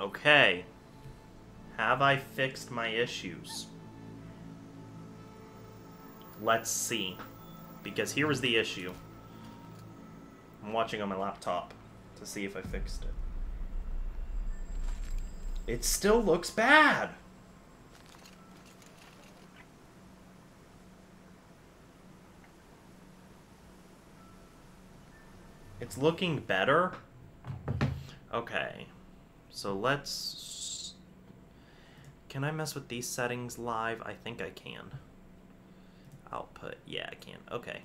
Okay. Have I fixed my issues? Let's see. Because here was the issue. I'm watching on my laptop to see if I fixed it. It still looks bad! It's looking better. Okay. So let's... Can I mess with these settings live? I think I can. Output. Yeah, I can. Okay.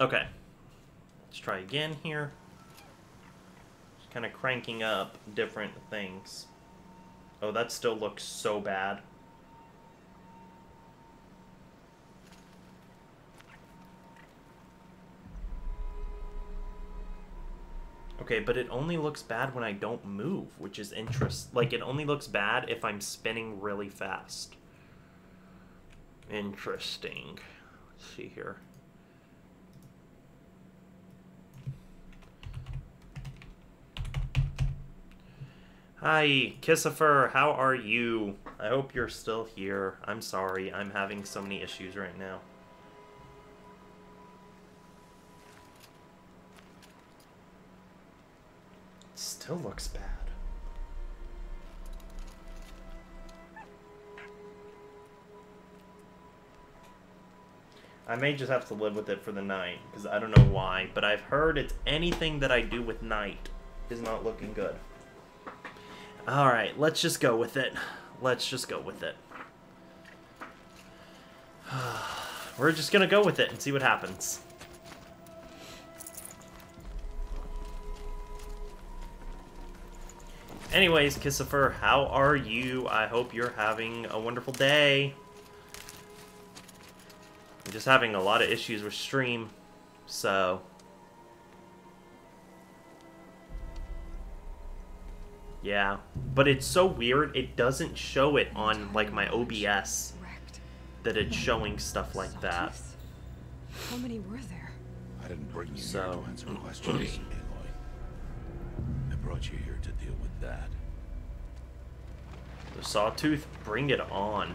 Okay. Let's try again here. Just kind of cranking up different things. Oh, that still looks so bad. Okay, but it only looks bad when I don't move, which is interest. Like, it only looks bad if I'm spinning really fast. Interesting. Let's see here. Hi, Kissifer, how are you? I hope you're still here. I'm sorry, I'm having so many issues right now. Still looks bad. I may just have to live with it for the night, because I don't know why, but I've heard it's anything that I do with night is not looking good. Alright, let's just go with it. Let's just go with it. We're just gonna go with it and see what happens. Anyways, Kissifer, how are you? I hope you're having a wonderful day. I'm just having a lot of issues with stream, so... Yeah, but it's so weird, it doesn't show it on, like, my OBS that it's showing stuff like that. How many were there? I didn't bring you So- here to answer questions, mm. Aloy. I brought you here to deal with that. The Sawtooth, bring it on.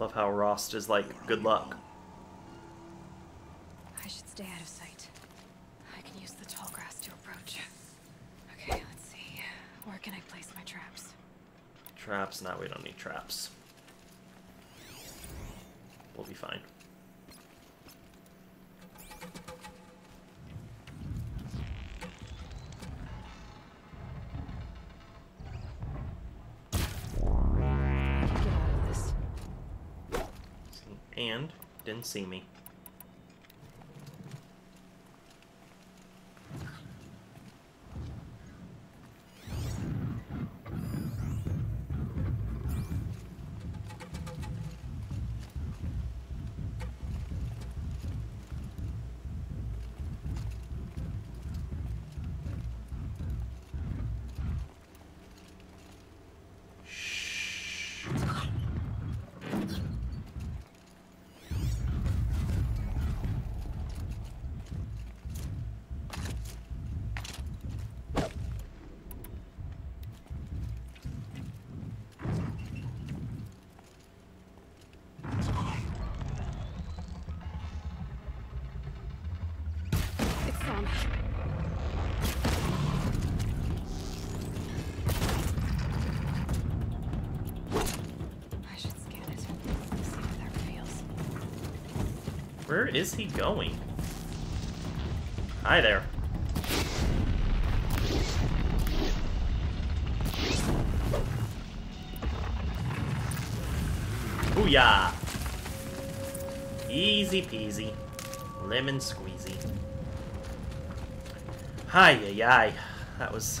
Love how Rost is like, You are on good luck. I should stay out of sight. I can use the tall grass to approach. Okay, let's see. Where can I place my traps? Traps? No, we don't need traps. We'll be fine. Didn't see me. Is he going? Hi there. Booyah! Easy peasy. Lemon squeezy. Hi, yi, yi. That was...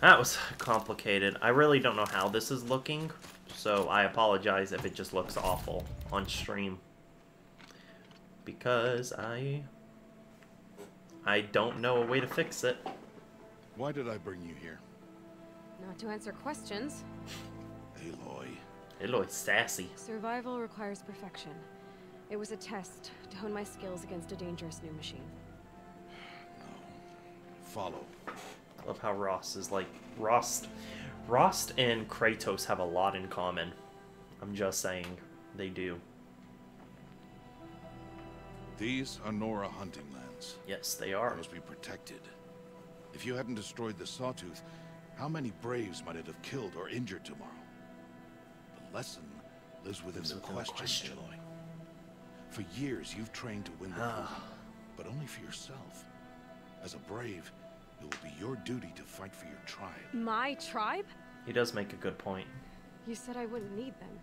That was complicated. I really don't know how this is looking, so I apologize if it just looks awful on stream. Because I... I don't know a way to fix it. Why did I bring you here? Not to answer questions. Aloy. Aloy's sassy. Survival requires perfection. It was a test to hone my skills against a dangerous new machine. No. Follow. I love how Rost is like Rost. Rost and Kratos have a lot in common. I'm just saying, they do. These are Nora hunting lands. Yes, they are. They are. must be protected. If you hadn't destroyed the Sawtooth, how many Braves might it have killed or injured tomorrow? The lesson lives within Lives the within the question, question. Aloy. For years, you've trained to win the Ah. Proving, but only for yourself. As a Brave, it will be your duty to fight for your tribe. My tribe? He does make a good point. You said I wouldn't need them.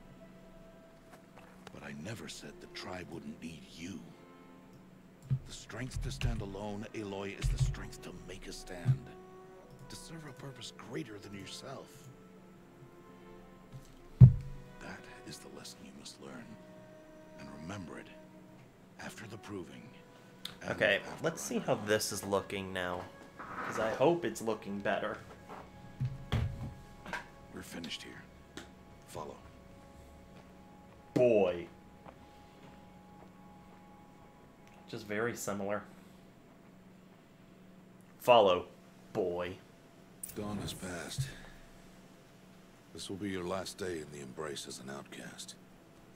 But I never said the tribe wouldn't need you. The strength to stand alone, Aloy, is the strength to make a stand. To serve a purpose greater than yourself. That is the lesson you must learn. And remember it after the proving. Okay, let's see how this is looking now. Because I hope it's looking better. We're finished here. Follow. Boy. Just very similar. Follow. Boy. Dawn has passed. This will be your last day in the Embrace as an outcast.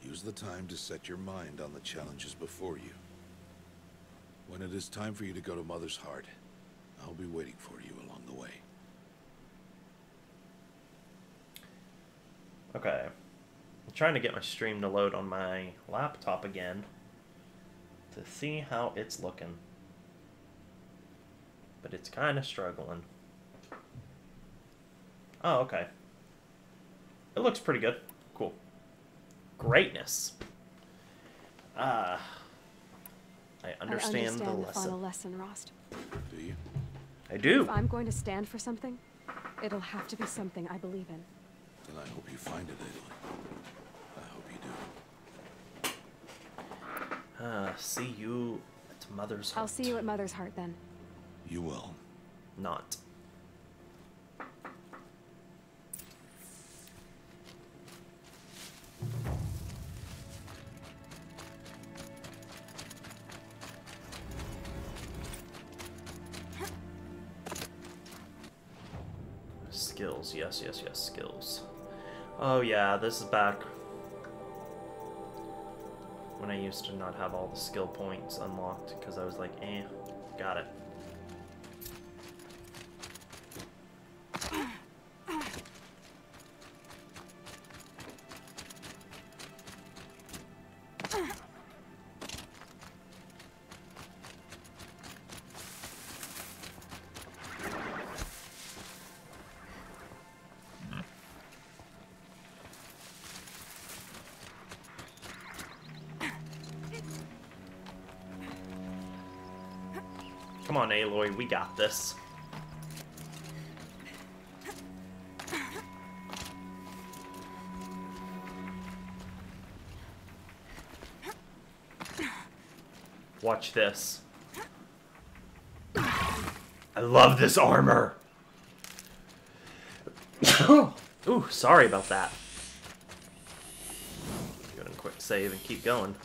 Use the time to set your mind on the challenges before you. When it is time for you to go to Mother's Heart, I'll be waiting for you along the way. Okay. I'm trying to get my stream to load on my laptop again to see how it's looking. But it's kind of struggling. Oh, okay. It looks pretty good. Cool. Greatness. Ah. I understand, I understand the the lesson. final lesson, Rost. Do you? I do. If I'm going to stand for something, it'll have to be something I believe in. Then I hope you find it, Aloy. I hope you do. Uh, see you at Mother's Heart. I'll see you at Mother's Heart then. You will. Not. Skills, yes, yes, yes, skills. Oh yeah, this is back when I used to not have all the skill points unlocked because I was like, eh, got it. On, Aloy, we got this. Watch this. I love this armor. Ooh, sorry about that. Go and quick save and keep going.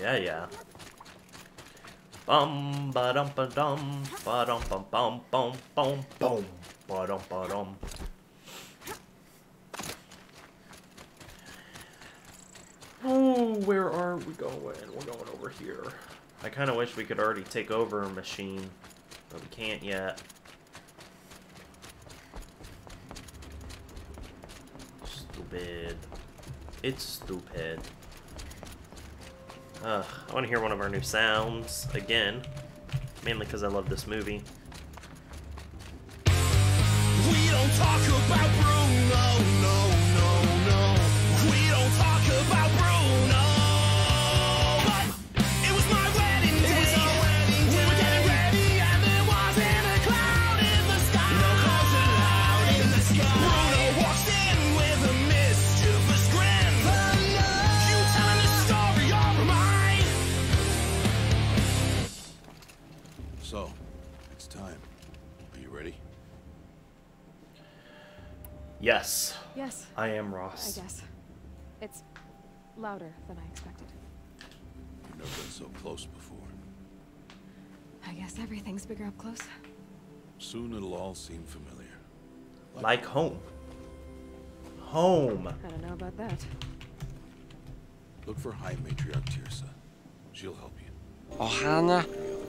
Yeah, yeah. Bum ba dum ba dum ba dum bum bum bum bum boom ba dum ba dum. Oh, where are we going? We're going over here. I kind of wish we could already take over a machine, but we can't yet. Stupid. It's stupid. I want to hear one of our new sounds again. Mainly because I love this movie. I I guess. It's louder than I expected. You've never been so close before. I guess everything's bigger up close. Soon it'll all seem familiar. Like home. Home. I don't know about that. Look for High Matriarch Teersa. She'll help you. Ohana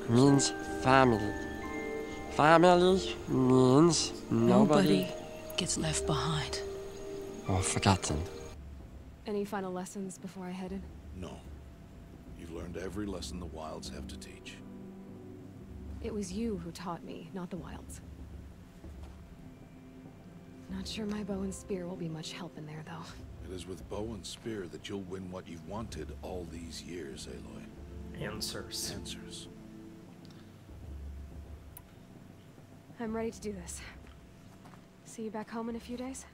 means family. Family means nobody, gets left behind. Or forgotten. Any final lessons before I head in? No. You've learned every lesson the Wilds have to teach. It was you who taught me, not the wilds. Not sure my bow and spear will be much help in there, though. It is with bow and spear that you'll win what you've wanted all these years, Aloy. Answers. Answers. I'm ready to do this. See you back home in a few days?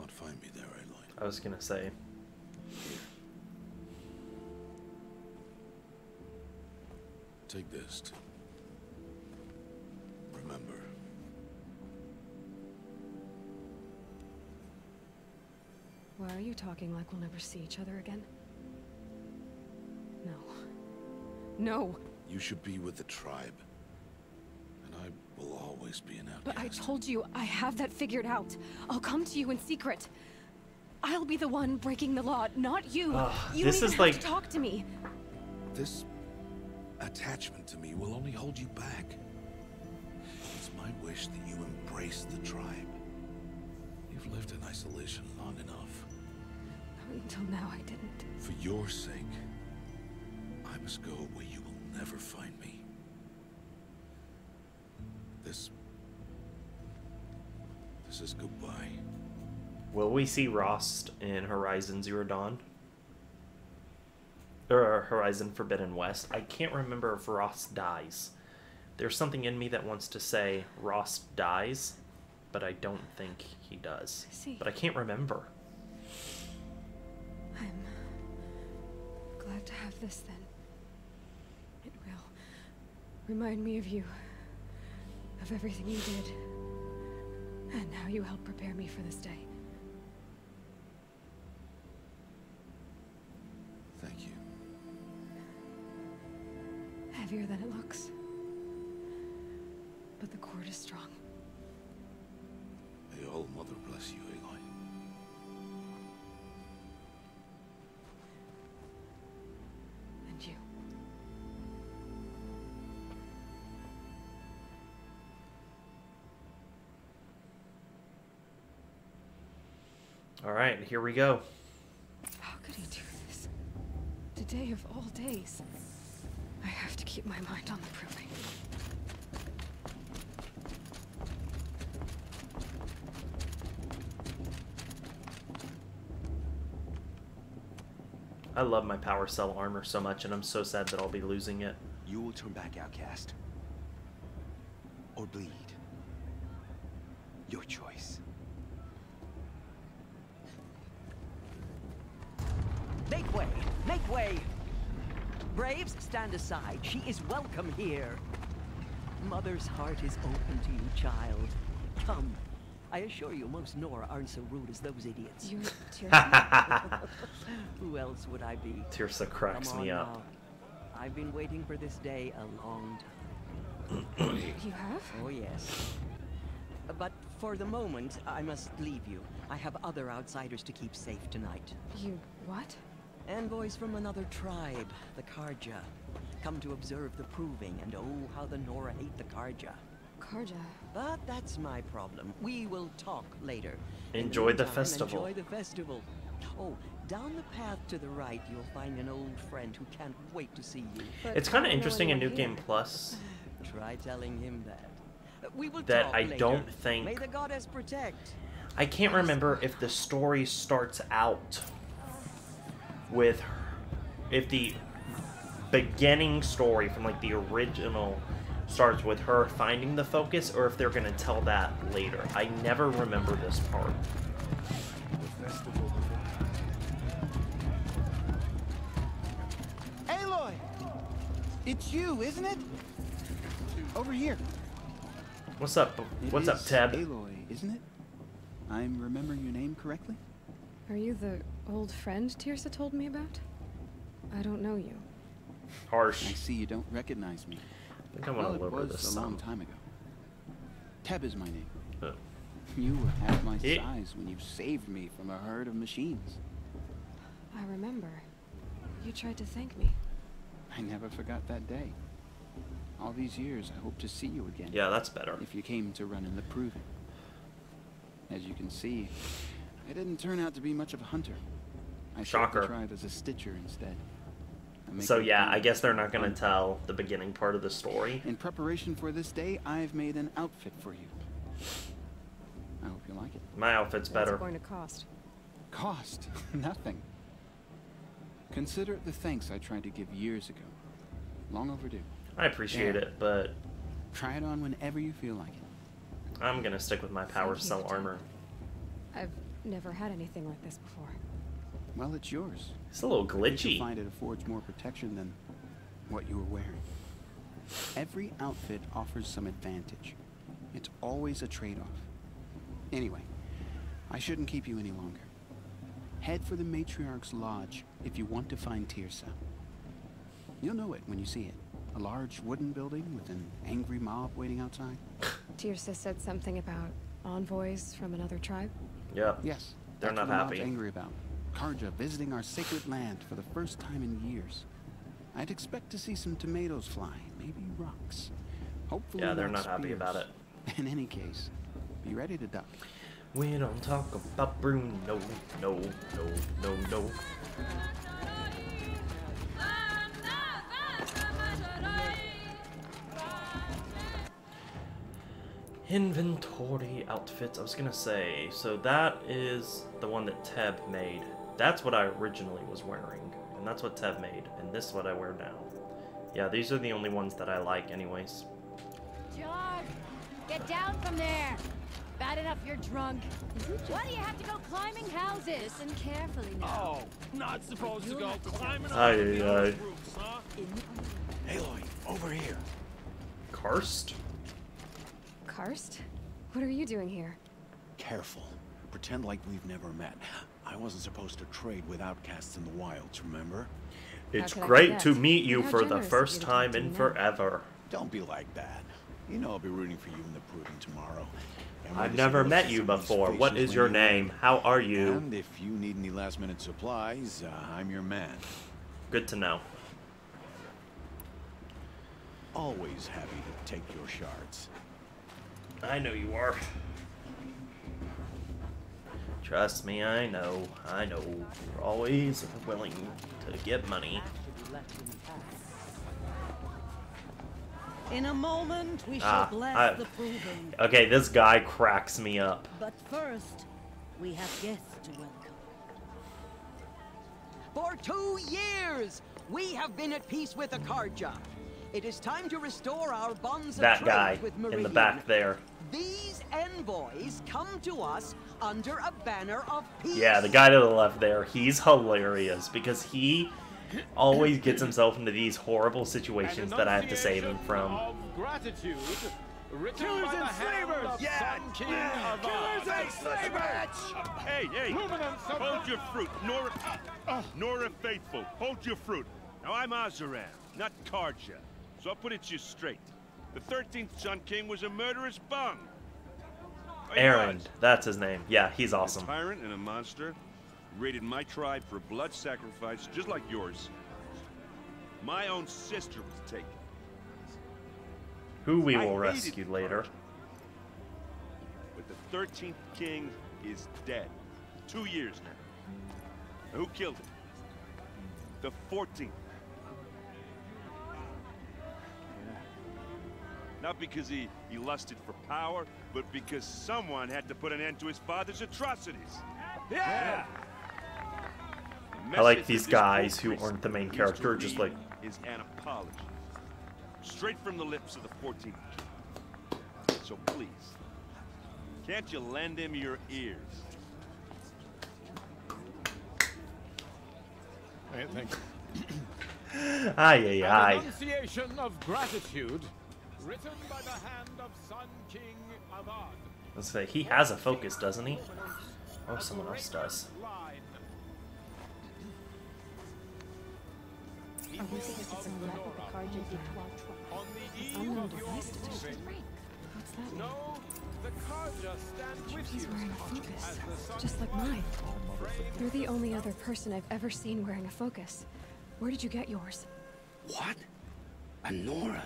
You will not find me there, Aloy. I was gonna say. Take this. too. Remember, Why are you talking like we'll never see each other again? No. No! you should be with the tribe. And I will always be an outcast. But I told you, I have that figured out. I'll come to you in secret. I'll be the one breaking the law, not you. Ugh, you this don't is like- to talk to me. This attachment to me will only hold you back. It's my wish that you embrace the tribe. You've lived in isolation long enough. Until now, I didn't. For your sake, I must go where you will never find me. This... This is goodbye. Will we see Rost in Horizon Zero Dawn? Or Horizon Forbidden West? I can't remember if Rost dies. There's something in me that wants to say Rost dies, but I don't think he does. I see. But I can't remember. I'm glad to have this then. It will remind me of you, of everything you did, and how you helped prepare me for this day. Thank you. Heavier than it looks. But the cord is strong. May All Mother bless you, All right, here we go. How could he do this? Today of all days. I have to keep my mind on the proving. I love my power cell armor so much, and I'm so sad that I'll be losing it. You will turn back outcast. Or bleed. Your choice. Way! Braves, stand aside. She is welcome here. Mother's heart is open to you, child. Come. I assure you, most Nora aren't so rude as those idiots. You're Who else would I be? Teersa cracks Come on me up. now. I've been waiting for this day a long time. you have? Oh, yes. But for the moment, I must leave you. I have other outsiders to keep safe tonight. You what? Envoys from another tribe, the Carja. Come to observe the proving, and oh, how the Nora hate the Carja. Carja. But that's my problem. We will talk later. Enjoy the meantime, festival. Enjoy the festival. Oh, down the path to the right, you'll find an old friend who can't wait to see you. But It's kind of interesting in New Game. Plus Try telling him that. We will That talk I later. don't think- May the goddess protect. I can't remember if the story starts out with her, if the beginning story from like the original starts with her finding the focus or if they're going to tell that later. I never remember this part. Aloy! It's you, isn't it? Over here. What's up? It What's up, is Teb? Aloy, isn't it? I'm remembering your name correctly? Are you the old friend Teersa told me about? I don't know you. Harsh. I see you don't recognize me. I think I want well, to it lower was this a long some. time ago. Teb is my name. You were half my Eh. size when you saved me from a herd of machines. I remember. You tried to thank me. I never forgot that day. All these years, I hope to see you again. yeah, that's better. If you came to run in the proving. As you can see, I didn't turn out to be much of a hunter. I served Shocker. the tribe as a stitcher instead. So yeah. I guess they're not gonna tell the beginning part of the story. In preparation for this day, I've made an outfit for you. I hope you like it. My outfit's What's better. it going to cost? Cost? Nothing. Consider the thanks I tried to give years ago. Long overdue. I appreciate Yeah. it, but Try it on whenever you feel like it. I'm gonna stick with my power cell armor. I've never had anything like this before. Well, it's yours. It's a little glitchy. You find it affords more protection than what you were wearing. Every outfit offers some advantage. It's always a trade-off. Anyway, I shouldn't keep you any longer. Head for the Matriarch's Lodge if you want to find Teersa. You'll know it when you see it. A large wooden building with an angry mob waiting outside. Teersa said something about envoys from another tribe. Yep. Yes, They're not the happy. angry about. Carja visiting our sacred land for the first time in years. I'd expect to see some tomatoes fly, maybe rocks. Hopefully Yeah, they're not not happy about it. In any case, be ready to duck. We don't talk about Bruno. No, no, no, no, no. Inventory outfits. I was gonna say, so that is the one that Teb made. That's what I originally was wearing, and that's what Teb made, and this is what I wear now. Yeah, these are the only ones that I like, anyways. John, get down from there. Bad enough you're drunk. Why do you have to go climbing houses? Listen carefully now. Oh, not supposed to go climbing Aye, up the old aye. roofs, huh? Aloy, over here. Karst? Karst? What are you doing here? Careful. Pretend like we've never met. I wasn't supposed to trade with outcasts in the wilds, remember? It's great to meet you for the first time in forever. Don't be like that. You know I'll be rooting for you in the proving tomorrow. I've never met you before. What faces is when your name? How are you? And if you need any last-minute supplies, uh, I'm your man. Good to know. Always happy to take your shards. I know you are. Trust me, I know. I know. You're always willing to get money. In a moment, we shall Ah, bless I- the proving. Okay, this guy cracks me up. But first, we have guests to welcome. For two years, we have been at peace with Akarja. It is time to restore our bonds of That trade guy with in the back there. These envoys come to us under a banner of peace. Yeah, the guy to the left there, he's hilarious because he always gets himself into these horrible situations that I have to save him from. Of gratitude, Killers and slavers! Yeah! Sun King Yeah! of Killers and slavers! Hey, hey! Luminance Hold your fruit, Nora. Nora Faithful, hold your fruit. Now I'm Azaran, not Carja. So I'll put it to you straight. The 13th Sun King was a murderous bung. Erend, that's his name. Yeah, he's awesome. A tyrant and a monster. Raided my tribe for blood sacrifice, just like yours. My own sister was taken. Who we will rescue later. But the 13th king is dead. Two years. Now, who killed him? The 14th. Not because he, he lusted for power, but because someone had to put an end to his father's atrocities. Yeah! The I like these guys who aren't the main character, just like- is an apology, straight from the lips of the 14th king. So please, can't you lend him your ears? Thank you. Aye, aye, An aye. enunciation of gratitude Written by the hand of Sun King Avad. Let's say he has a focus, doesn't he? Oh, someone else does. Are we supposed to let the Carja de Trois Trois? Unknown device detected. What's that mean? No, the Carja stand with He's you. wearing a focus, as the sun just like mine. You're the only other person I've ever seen wearing a focus. Where did you get yours? What? A Nora?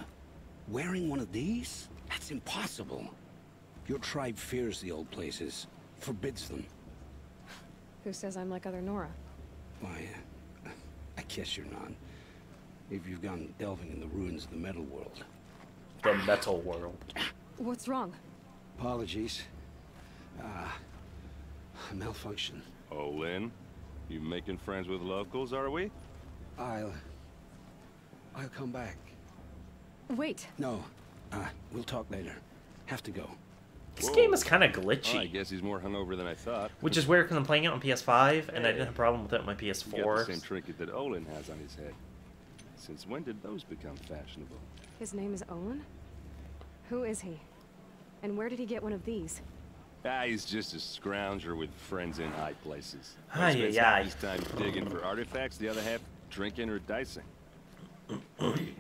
Wearing one of these? That's impossible. Your tribe fears the old places, forbids them. Who says I'm like other Nora? Why, uh, I guess you're not. If you've gone delving in the ruins of the metal world. The metal world. What's wrong? Apologies. Ah, a malfunction. Oh, Lynn, you making friends with locals, are we? I'll... I'll come back. Wait. No, uh, we'll talk later. Have to go. This game is kind of Oh, I guess he's more hungover than I thought. which is weird because I'm playing it on PS5 and I didn't have a problem with it on my He got the PS4. same trinket that Olin has on his head. Since when did those become fashionable? His name is Owen? Who is he? And where did he get one of these? Ah, he's just a scrounger with friends in high places. Ay, He spends ay, half his time digging for artifacts, the other half drinking or dicing.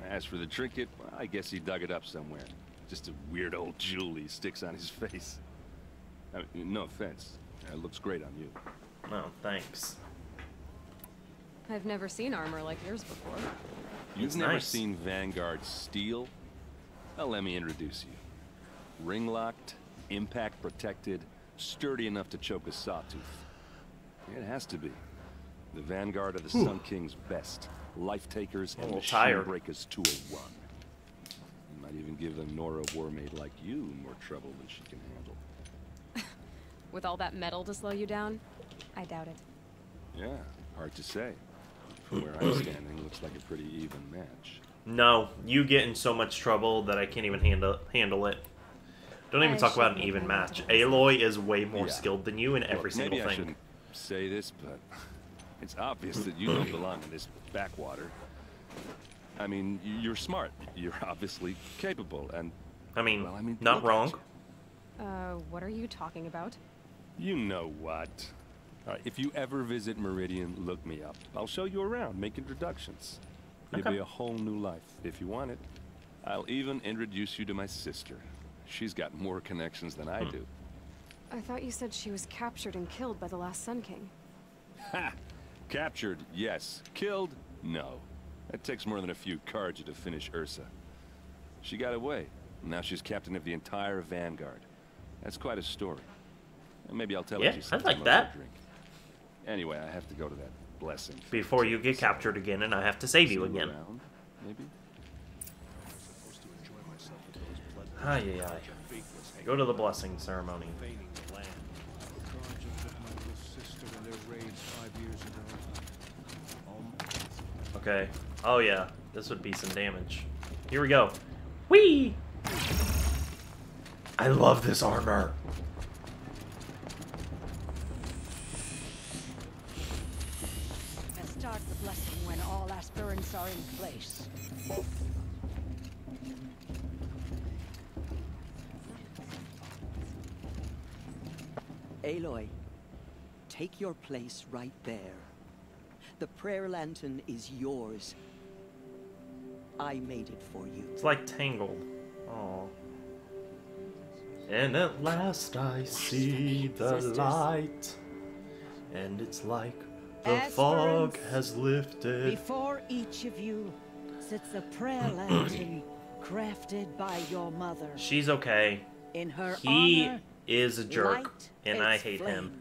As for the trinket, well, I guess he dug it up somewhere. Just a weird old jewel he sticks on his face. I mean, no offense. Uh, it looks great on you. Oh, thanks. I've never seen armor like yours before. You've It's never nice. seen Vanguard steel? Well, let me introduce you. Ring locked, impact protected, sturdy enough to choke a sawtooth. It has to be. The Vanguard of the Whew. Sun King's best. Life takers and little machine tired. breakers to a run. You might even give a Nora Warmaid like you more trouble than she can handle. With all that metal to slow you down? I doubt it. Yeah, hard to say. From where I'm standing, looks like a pretty even match. No, you get in so much trouble that I can't even handle handle it. Don't even I talk about an even match. handled. Aloy is way more Yeah. skilled than you in every Look, single maybe I thing. shouldn't say this, but it's obvious that you don't belong in this backwater. I mean, you're smart. You're obviously capable, and I mean, well, I mean, not wrong. Uh, what are you talking about? You know what? All right, if you ever visit Meridian, look me up. I'll show you around, make introductions. It'll be a whole new life if you want it. I'll even introduce you to my sister. She's got more connections than Hmm. I do. I thought you said she was captured and killed by the last Sun King. Ha! Captured, yes. Killed, no. That takes more than a few Carja to finish Ersa. She got away. Now she's captain of the entire Vanguard. That's quite a story. Maybe I'll tell Yeah, it to you I'd like that. drink. Anyway, I have to go to that blessing. for Before you get captured again and I have to save See you again. around, maybe? Ay, ay, ay. Go to the blessing ceremony. Okay. Oh yeah, this would be some damage. Here we go. Whee! I love this armor. Let's start the blessing when all aspirants are in place. Aloy, take your place right there. The prayer lantern is yours. I made it for you. It's like Tangled. Oh. And at last I see the light. And it's like the fog has lifted. Before each of you sits a prayer lantern crafted by your mother. She's okay. In her He honor, is a jerk, and I hate flame. him.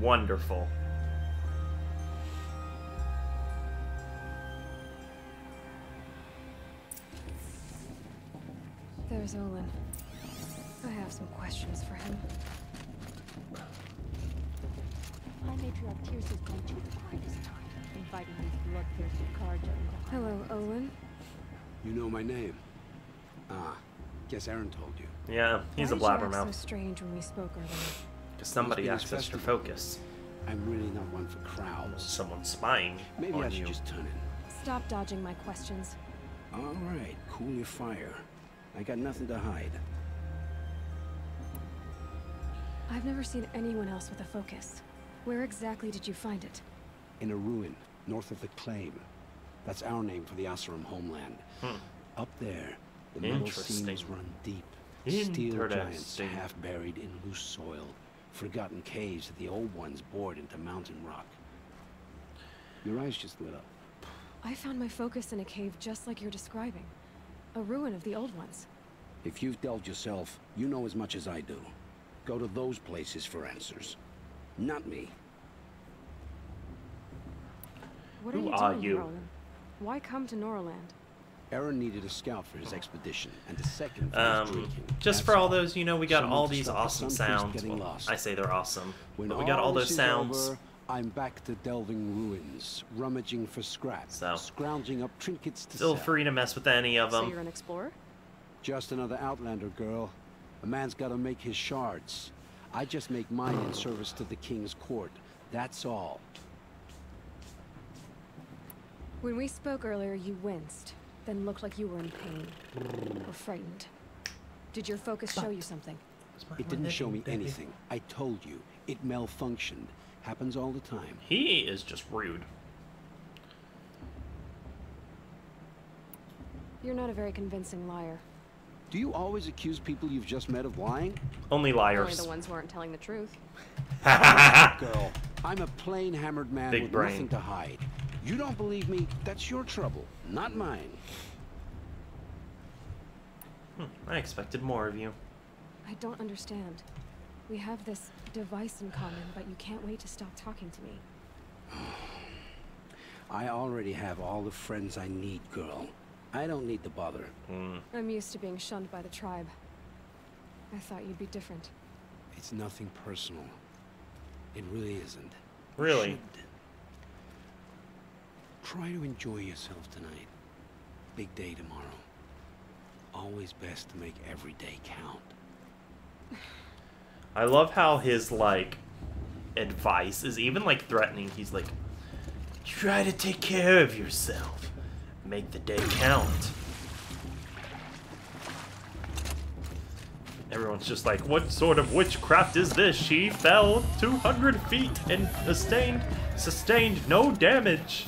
Wonderful. There's Olin. I have some questions for him. My matriarch Teersa's gone too far this time, inviting these bloodthirsty Carja into Hello, Olin. You know my name? Ah, guess Erend told you. Yeah, he's Why a did you act blabbermouth. so strange when we spoke earlier. Because somebody asked us this accessed your festival. focus. I'm really not one for crowds. Someone's spying Maybe on I should you. just turn in. Stop dodging my questions. All right, cool your fire. I got nothing to hide. I've never seen anyone else with a focus. Where exactly did you find it? In a ruin, north of the Claim. That's our name for the Oseram homeland. Hmm. Up there, the metal Interesting. seams run deep. Steel giants half buried in loose soil. Forgotten caves that the old ones bored into mountain rock. Your eyes just lit up. I found my focus in a cave just like you're describing. A ruin of the old ones. If you've delved yourself, you know as much as I do. Go to those places for answers. Not me. What Who are you are doing you? here, Why come to Norland? Erend needed a scout for his expedition, and a second for his Um, drinking. just for all all. those, you know, we got Someone all these stop the awesome sounds. Well, lost. I say they're awesome. When but we got all this those sounds. over, I'm back to delving ruins, rummaging for scrap, scrounging up trinkets to Feel sell. free to mess with any of So them. you're an explorer? Just another Outlander girl. A man's got to make his shards. I just make mine in service to the king's court. That's all. When we spoke earlier, you winced, then looked like you were in pain. Or frightened. Did your focus show you something? It didn't show me anything. I told you. It malfunctioned. Happens all the time. He is just rude. You're not a very convincing liar. Do you always accuse people you've just met of lying? Only liars. Only liars. the ones who aren't telling the truth. Girl, I'm a plain hammered man Big with brain. nothing to hide. You don't believe me? That's your trouble, not mine. Hmm, I expected more of you. I don't understand. We have this device in common, but you can't wait to stop talking to me. I already have all the friends I need, girl. I don't need the bother. Hmm. I'm used to being shunned by the tribe. I thought you'd be different. It's nothing personal. It really isn't. Really? should. Try to enjoy yourself tonight. Big day tomorrow. Always best to make every day count. I love how his like advice is even like threatening. He's like, try to take care of yourself. Make the day count. Everyone's just like, what sort of witchcraft is this? She fell 200 feet and sustained sustained no damage.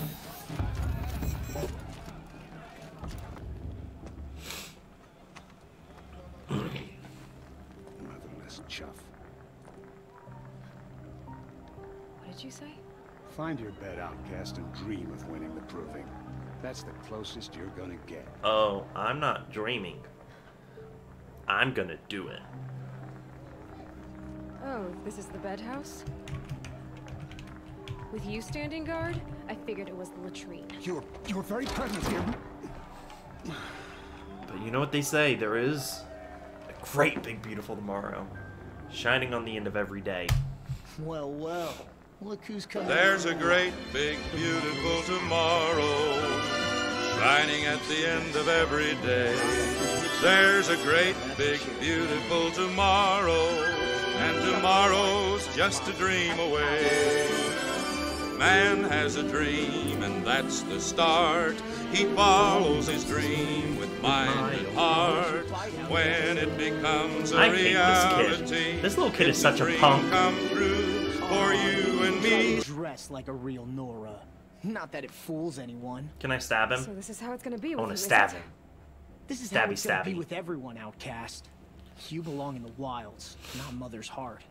Dream of winning the proving. That's the closest you're gonna get. Oh, I'm not dreaming. I'm gonna do it. Oh, this is the bed house? With you standing guard, I figured it was the latrine. You're you're very present here. But you know what they say, there is a great big beautiful tomorrow. Shining on the end of every day. Well, well. Look who's coming. There's a great, big, beautiful tomorrow shining at the end of every day. There's a great, big, beautiful tomorrow, and tomorrow's just a dream away. Man has a dream, and that's the start. He follows his dream with mind and heart. When it becomes a I hate reality, this kid. This little kid is such a dream punk. Dressed like a real Nora. Not that it fools anyone. Can I stab him? So this is how it's gonna be I with want to is stab him. This is Stabby, how it's gonna be with everyone, outcast. You belong in the wilds, not Mother's Heart.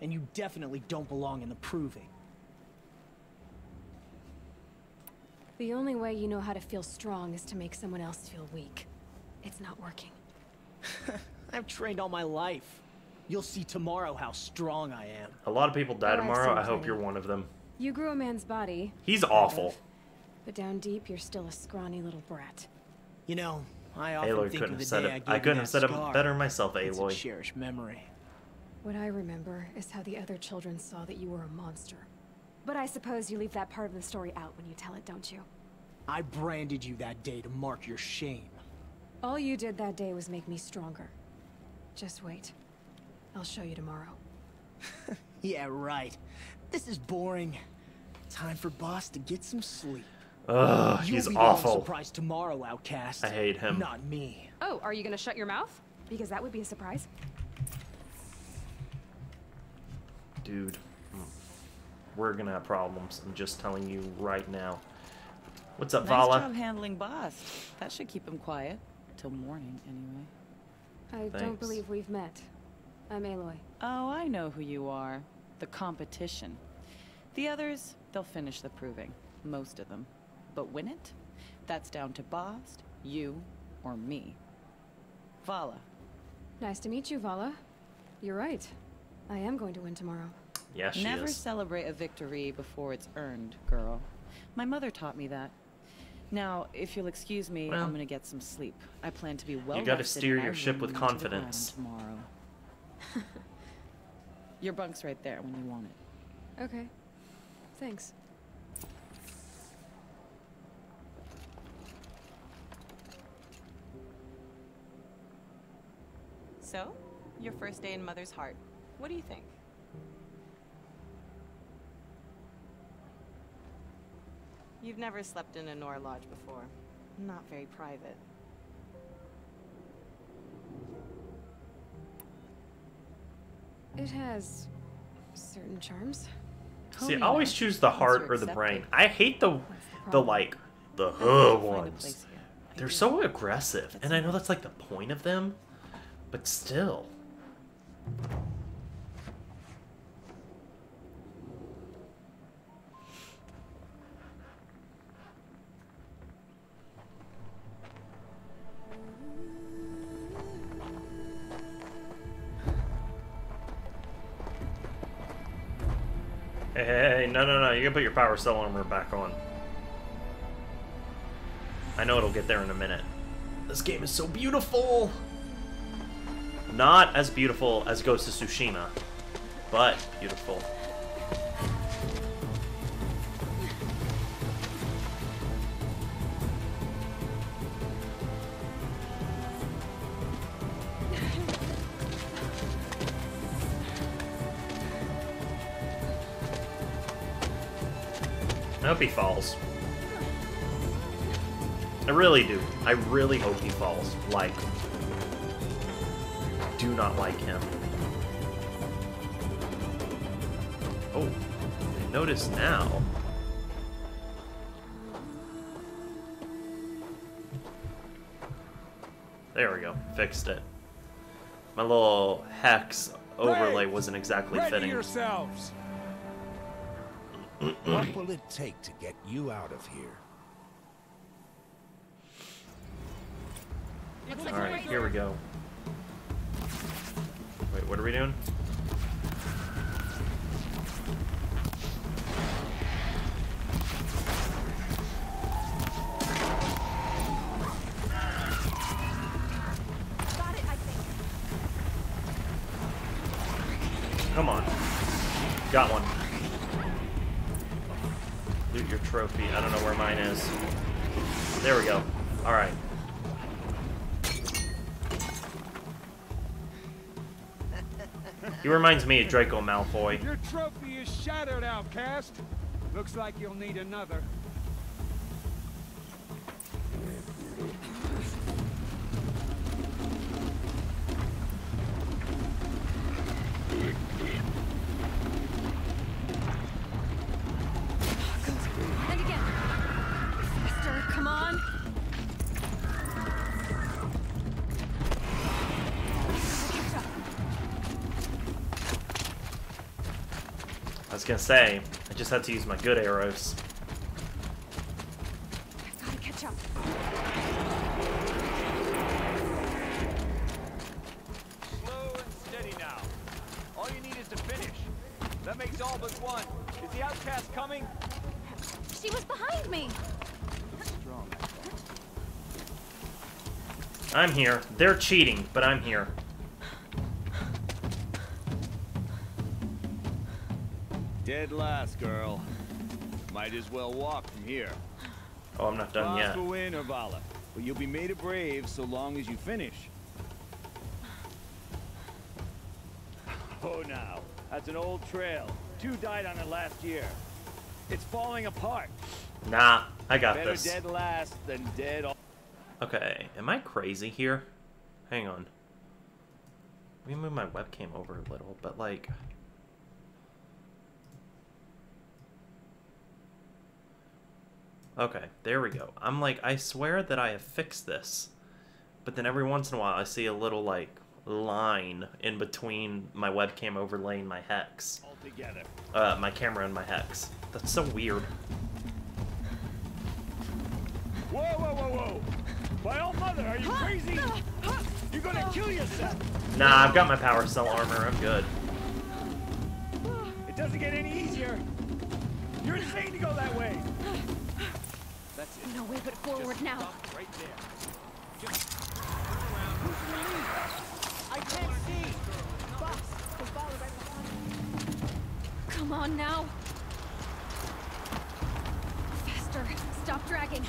And you definitely don't belong in the Proving. The only way you know how to feel strong is to make someone else feel weak. It's not working. I've trained all my life. You'll see tomorrow how strong I am. A lot of people die Oh, tomorrow. I hope you're one of them. You grew a man's body. He's awful. of, But down deep, you're still a scrawny little brat. You know, I often Aloy think of the have said day I it. gave I couldn't have said it better myself, It's a Aloy. cherished memory. What I remember is how the other children saw that you were a monster. But I suppose you leave that part of the story out when you tell it, don't you? I branded you that day to mark your shame. All you did that day was make me stronger. Just wait. I'll show you tomorrow. Yeah, right. This is boring. Time for boss to get some sleep. Ugh, You'll he's be the one awful. surprised tomorrow, outcast. I hate him. Not me. Oh, are you gonna shut your mouth? Because that would be a surprise. Dude, we're gonna have problems. I'm just telling you right now. What's up, nice Vala? job handling Bast. That should keep him quiet. Till morning, anyway. I don't believe we've met. I'm Aloy. Oh, I know who you are. The competition. The others, they'll finish the proving. Most of them. But win it? That's down to Bast, you, or me. Vala. Nice to meet you, Vala. You're right. I am going to win tomorrow. Yeah, she Never is. celebrate a victory before it's earned, girl. My mother taught me that. Now, if you'll excuse me, Well, I'm gonna get some sleep. I plan to be well You gotta steer your ship with lean to the confidence. Tomorrow. Your bunk's right there when you want it. Okay. Thanks. So, your first day in Mother's Heart. What do you think? You've never slept in a Nora Lodge before. Not very private. It has certain charms. See, I always choose the heart or the brain. I hate the, the like, the uh ones. They're so aggressive, and I know that's like the point of them, but still. Can put your power cell armor back on. I know it'll get there in a minute. This game is so beautiful! Not as beautiful as Ghost of Tsushima, but beautiful. Hope he falls. I really do. I really hope he falls. Like, do not like him. Oh, I notice now. There we go. Fixed it. My little hex overlay wasn't exactly Ready fitting. yourselves. What will it take to get you out of here? Alright, here we go. Wait, what are we doing? Reminds me of Draco Malfoy. Your trophy is shattered, outcast. Looks like you'll need another. Gonna say, I just had to use my good arrows. I Gotta catch up. Slow and steady now. All you need is to finish. That makes all but one. Is the outcast coming? She was behind me. Strong. I'm here. They're cheating, but I'm here. Dead last, girl. Might as well walk from here. Oh, I'm not done yet. win or Vala, but you'll be made a brave so long as you finish. Oh, now. That's an old trail. Two died on it last year. It's falling apart. Nah, I got Better this. dead last than dead all... Okay, am I crazy here? Hang on. Let me move my webcam over a little, but like... Okay, there we go. I'm like, I swear that I have fixed this. But then every once in a while I see a little like line in between my webcam overlaying my hex. all together. Uh, my camera and my hex. That's so weird. Whoa, whoa, whoa, whoa! My old mother, are you crazy? You're gonna kill yourself! Nah, I've got my power cell armor. I'm good. It doesn't get any easier. You're insane to go that way. That's it. No way but forward Just now. stop right there. Just turn around. Who's relieved? I can't see. Boss, the ball right behind. Come on now. Faster. Stop dragging.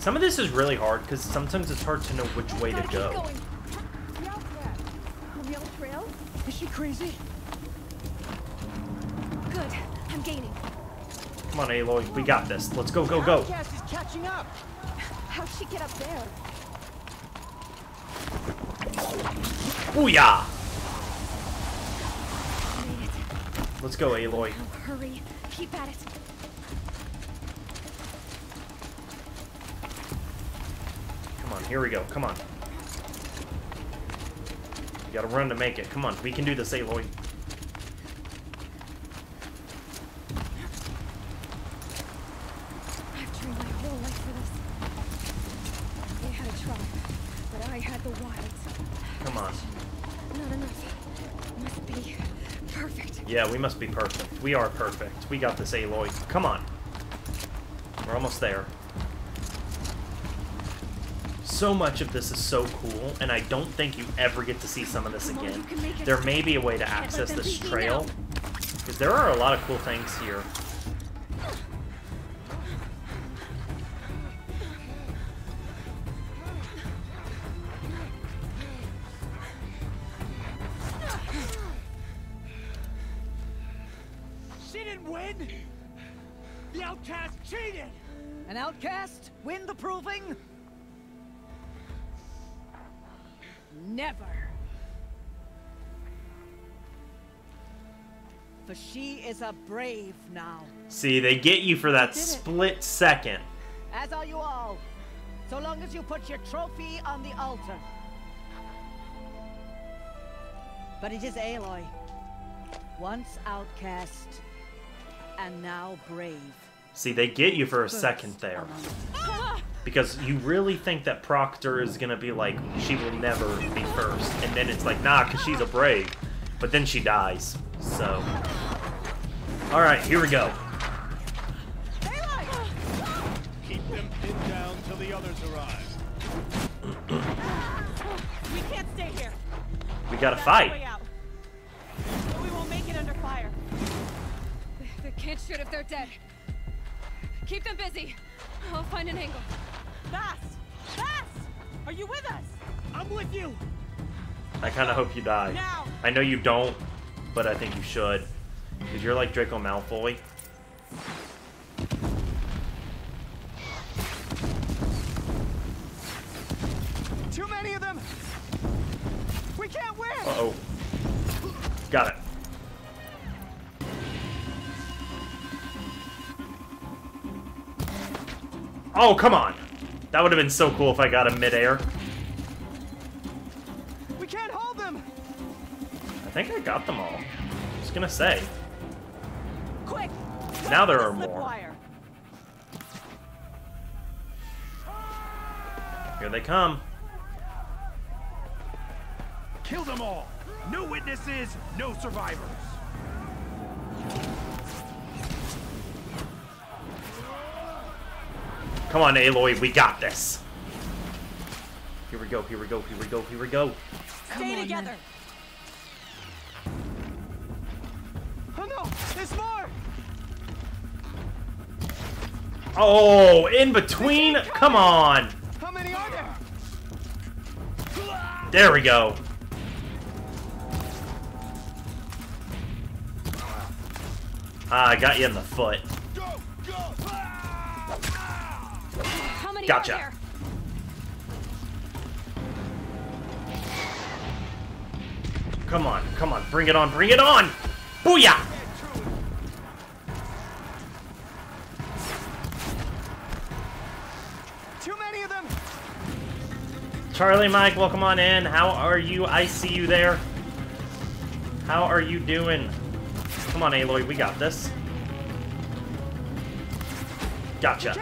Some of this is really hard because sometimes it's hard to know which way to Gotta go. going. On the old trail? Is she crazy? Good. I'm gaining. Come on, Aloy. We got this. Let's go, go, go. Outcast is catching up. How'd she get up there? Booyah! Let's go, Aloy. Now hurry. Keep at it. Come on, here we go. Come on. You gotta run to make it. Come on, we can do this, Aloy. I've trained my whole life for this. They had a tribe, but I had the wilds. Come on. Not enough. Must be perfect. Yeah, we must be perfect. We are perfect. We got this, Aloy. Come on. We're almost there. So much of this is so cool, and I don't think you ever get to see some of this again. you can make it. There may be a way to access this trail, because there are a lot of cool things here. Didn't win! The outcast cheated! An outcast? Win the proving? Never. For she is a brave now, See, they get you for that did it. split second. as are you all. So long as you put your trophy on the altar. But it is Aloy. Once outcast, and now brave. See, they get you for a second there. Because you really think that Proctor is gonna be like, she will never be first. And then it's like, nah, because she's a brave. But then she dies. So. Alright, here we go. Keep them pinned down till the others arrive. We can't stay here. We gotta fight. They're dead. Keep them busy. I'll find an angle. Fast! Fast! Are you with us? I'm with you! I kind of hope you die. Now. I know you don't, but I think you should. Because you're like Draco Malfoy. Too many of them! We can't win! Uh-oh. Got it. Oh, come on! That would have been so cool if I got him midair. We can't hold them! I think I got them all. Just gonna say. Quick! Now there are more. Here they come. Kill them all! No witnesses, no survivors! Come on, Aloy, we got this. Here we go, here we go, here we go, here we go. Stay together. Oh no! There's more! Oh, in between? Come on. How many are there? There we go. Ah, I got you in the foot. How many Gotcha. are there? Come on, come on, bring it on, bring it on! Booyah! Too many of them! Charlie Mike, welcome on in. How are you? I see you there. How are you doing? Come on, Aloy, we got this. Gotcha.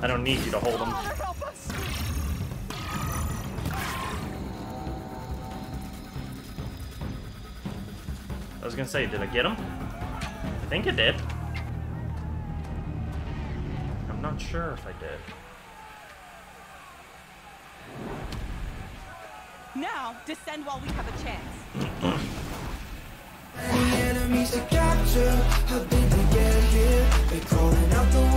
Can't hold them! I don't need you to hold them. Father, help us! I was gonna say, did I get him? I think I did. I'm not sure if I did. Now, descend while we have a chance. enemies to capture. How did they get here? They crawling out the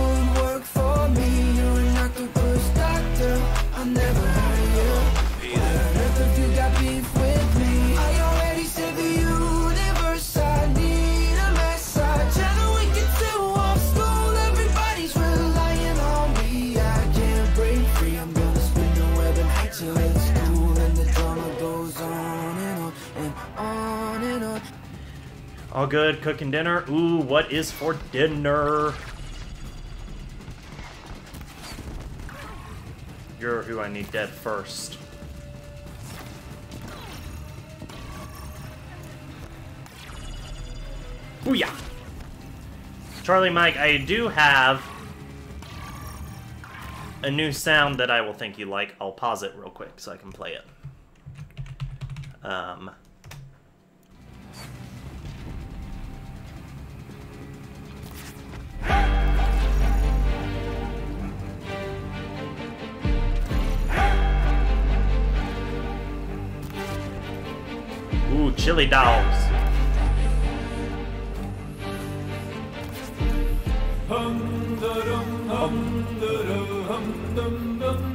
All good, cooking dinner. Ooh, what is for dinner? You're who I need dead first. Booyah! Charlie Mike, I do have a new sound that I will think you like. I'll pause it real quick so I can play it. Um, Ooh, chili dogs. Hum, da, dum, hum, da, hum, dum, dum,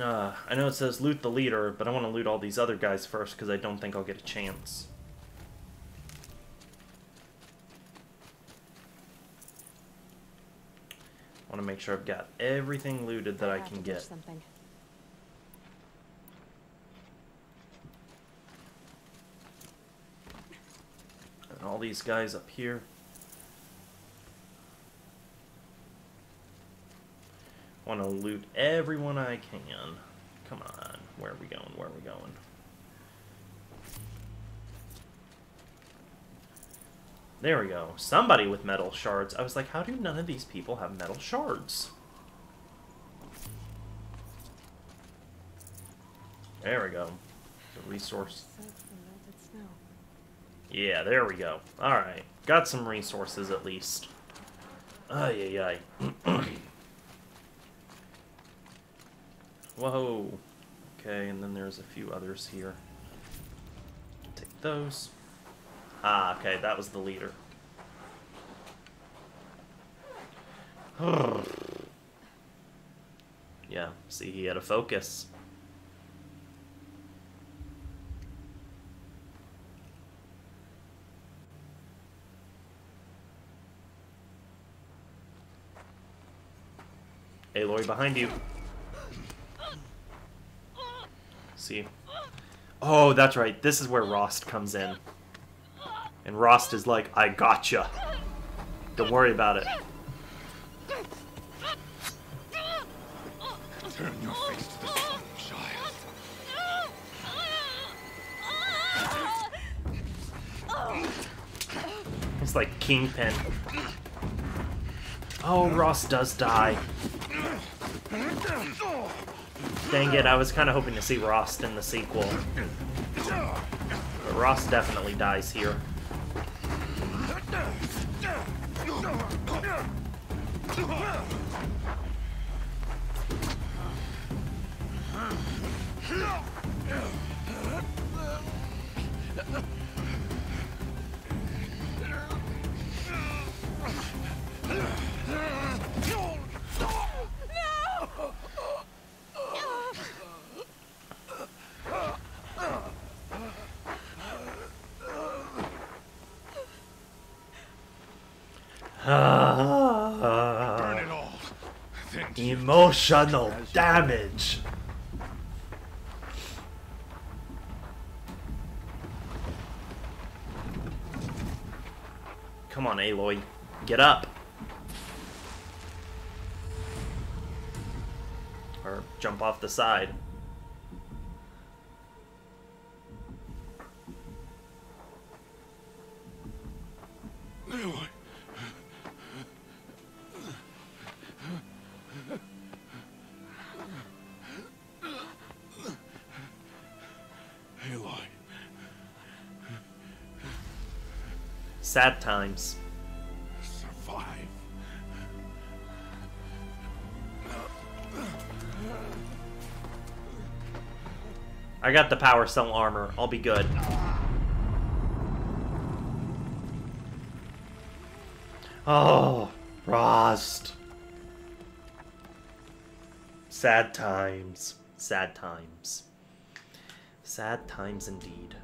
Uh, I know it says loot the leader, but I want to loot all these other guys first because I don't think I'll get a chance. I want to make sure I've got everything looted that I have can get. Something. And all these guys up here. Want to loot everyone I can. Come on, where are we going? Where are we going? There we go. Somebody with metal shards. I was like, how do none of these people have metal shards? There we go. The resource. Yeah, there we go. Alright. Got some resources at least. Ay, ay, ay. Whoa. Okay, and then there's a few others here. Take those. Ah, okay, that was the leader. yeah, see, he had a focus. Aloy, behind you. See? Oh, that's right. This is where Rost comes in. And Rost is like, I gotcha. Don't worry about it. Turn your face to the sun, child. It's like Kingpin. Oh, Rost does die. Dang it, I was kind of hoping to see Rost in the sequel. But Rost definitely dies here. Emotional damage. Come on, Aloy. Get up. Or jump off the side. Sad times. Survive. I got the power cell armor. I'll be good. Oh, Rost. Sad times. Sad times. Sad times indeed.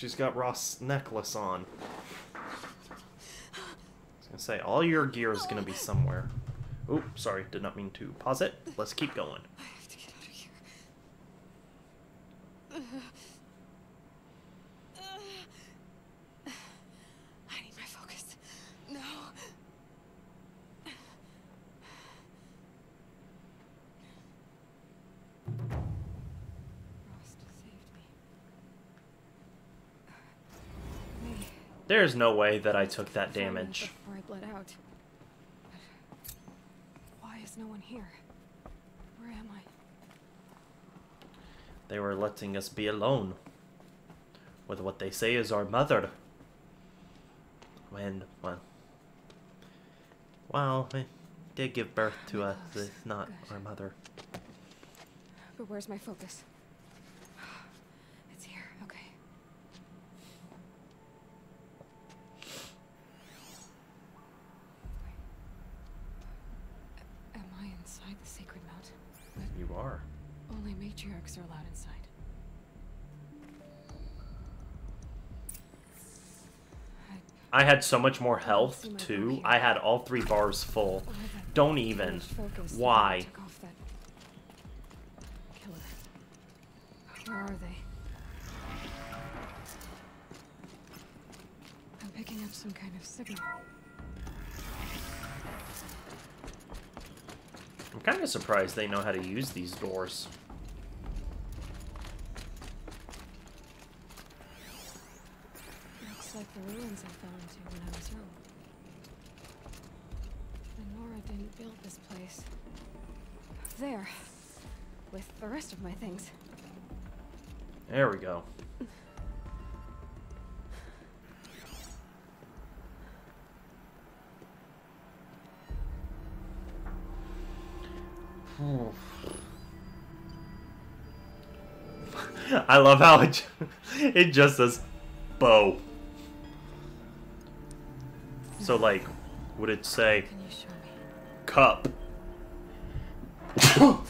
She's got Rost' necklace on. I was gonna say, all your gear is gonna be somewhere. Oop, sorry, did not mean to pause it. Let's keep going. I need my focus. No. Rost saved me. Me. There's no way that I took that damage. Before I bled out. Why is no one here? Where am I? They were letting us be alone with what they say is our mother. When, well, well, they did give birth to us, it's not our mother. But where's my focus? I had so much more health oh too. I had all three bars full. Oh Don't even. Why? Took off that killer. Where are they? I'm picking up some kind of signal. I'm kind of surprised they know how to use these doors. I love how it, it just says bow. So like, would it say cup?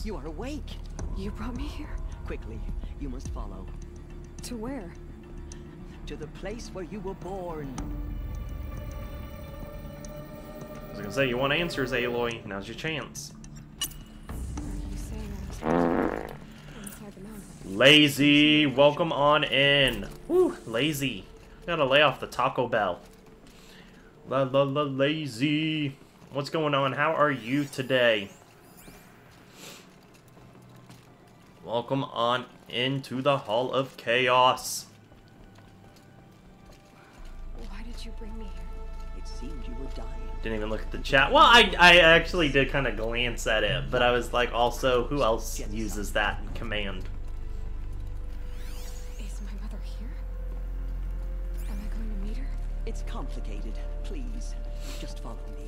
plans. You are awake. You brought me here? Quickly, you must follow. To where? To the place where you were born. I was gonna say, you want answers, Aloy. Now's your chance. Are you saying I'm inside the mountain? Lazy, welcome on in. Woo, lazy. Gotta lay off the Taco Bell. La la la lazy. What's going on? How are you today? Welcome on into the Hall of Chaos. Why did you bring me here? It seemed you were dying. Didn't even look at the chat. Well, I, I actually did kind of glance at it, but I was like, also, who else uses that command? Is my mother here? Am I going to meet her? It's complicated. Please, just follow me.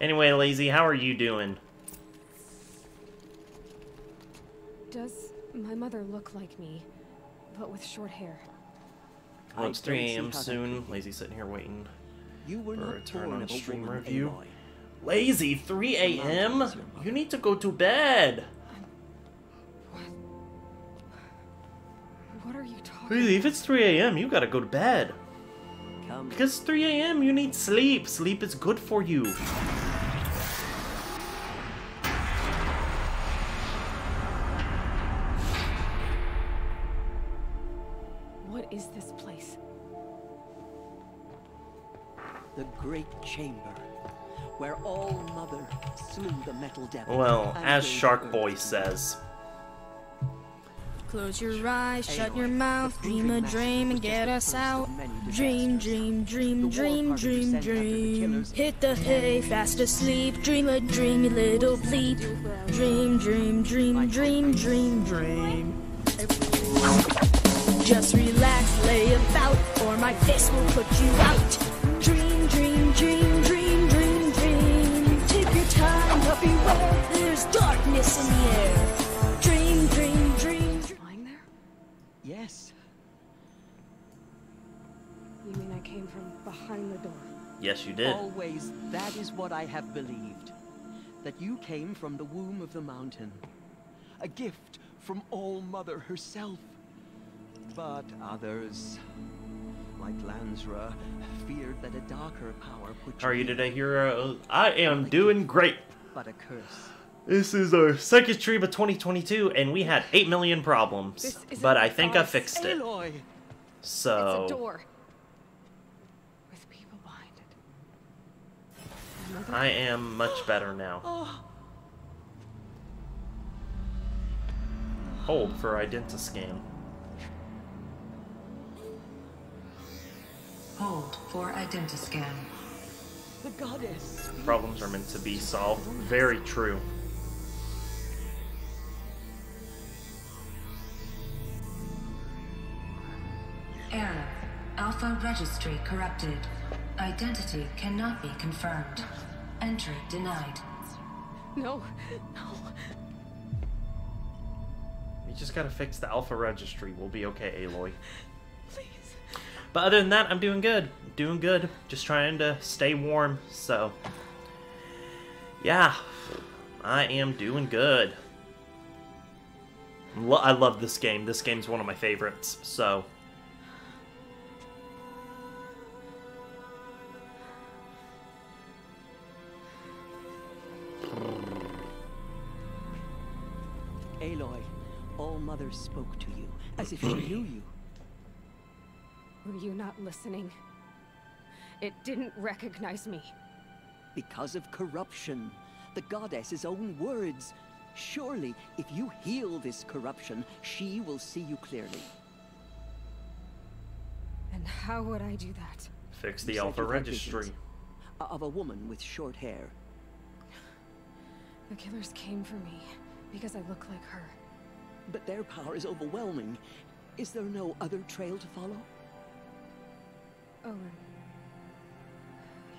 Anyway, Lazy, how are you doing? Does my mother look like me, but with short hair? Well, it's 3 a.m. soon. could. Lazy sitting here waiting You were for a not return born on a stream review. Aloy. Lazy, 3 a.m.? You need to go to bed. What are you talking Lazy, if it's 3 a.m., you gotta go to bed. Come. Because 3 a.m., you need sleep. Sleep is good for you. Great Chamber, where All Mother slew the Metal Devil. Well, as gave Shark Boy says. Close your eyes, shut your mouth, dream a dream and get us out. Dream, dream, dream, dream, dream, sent after the dream. Hit the hay, fast asleep. Dream a dream, you little bleep. Dream, dream, dream, dream, dream, dream. Just relax, lay about, or my fist will put you out. Dream, dream, dream, dream, dream, dream. Take your time, but beware, there's darkness in the air. Dream, dream, dream, dream. Lying there? Yes, You mean I came from behind the door? Yes, you did. always that is what I have believed. That you came from the womb of the mountain. A gift from All Mother herself. But others, like feared that a darker power put How are you today, hero? I am doing great. But a curse. This is our second stream of 2022, and we had 8 million problems, but I think I fixed it. Aloy. So... It's a door. With people behind it. I am much better now. Hold for identiscan. Hold for identiscan. The goddess. Problems are meant to be solved. Very true. Error. Alpha registry corrupted. Identity cannot be confirmed. Entry denied. No, no. You just gotta fix the alpha registry. We'll be okay, Aloy. But other than that, I'm doing good. Doing good. Just trying to stay warm. So, yeah, I am doing good. Lo- I love this game. This game's one of my favorites. So, Aloy, All Mother spoke to you, as if she knew you. Were you not listening? It didn't recognize me. Because of corruption. The goddess's own words. Surely, if you heal this corruption, she will see you clearly. And how would I do that? fix the said alpha registry. Uh, of a woman with short hair. The killers came for me because I look like her. But their power is overwhelming. Is there no other trail to follow? Olin.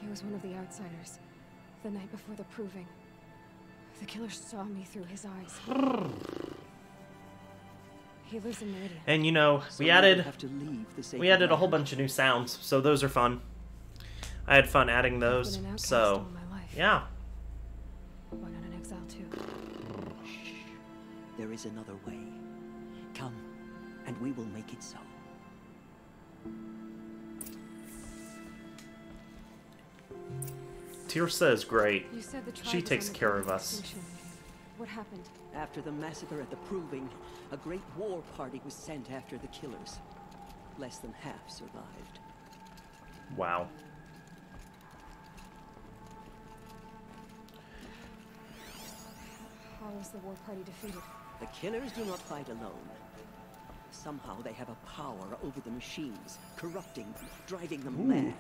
He was one of the outsiders. The night before the proving. The killer saw me through his eyes. he lives in Meridian. And you know, we you added have to leave the we added a whole bunch of new sounds, so those are fun. I had fun adding those. So, all my life. yeah. Went on an exile too. There is another way. Come, and we will make it so. Teersa is great. You said the She takes the care of us. What happened? After the massacre at the Proving, a great war party was sent after the killers. Less than half survived. Wow. How was the war party defeated? The killers do not fight alone. Somehow they have a power over the machines, corrupting them, driving them Ooh. mad.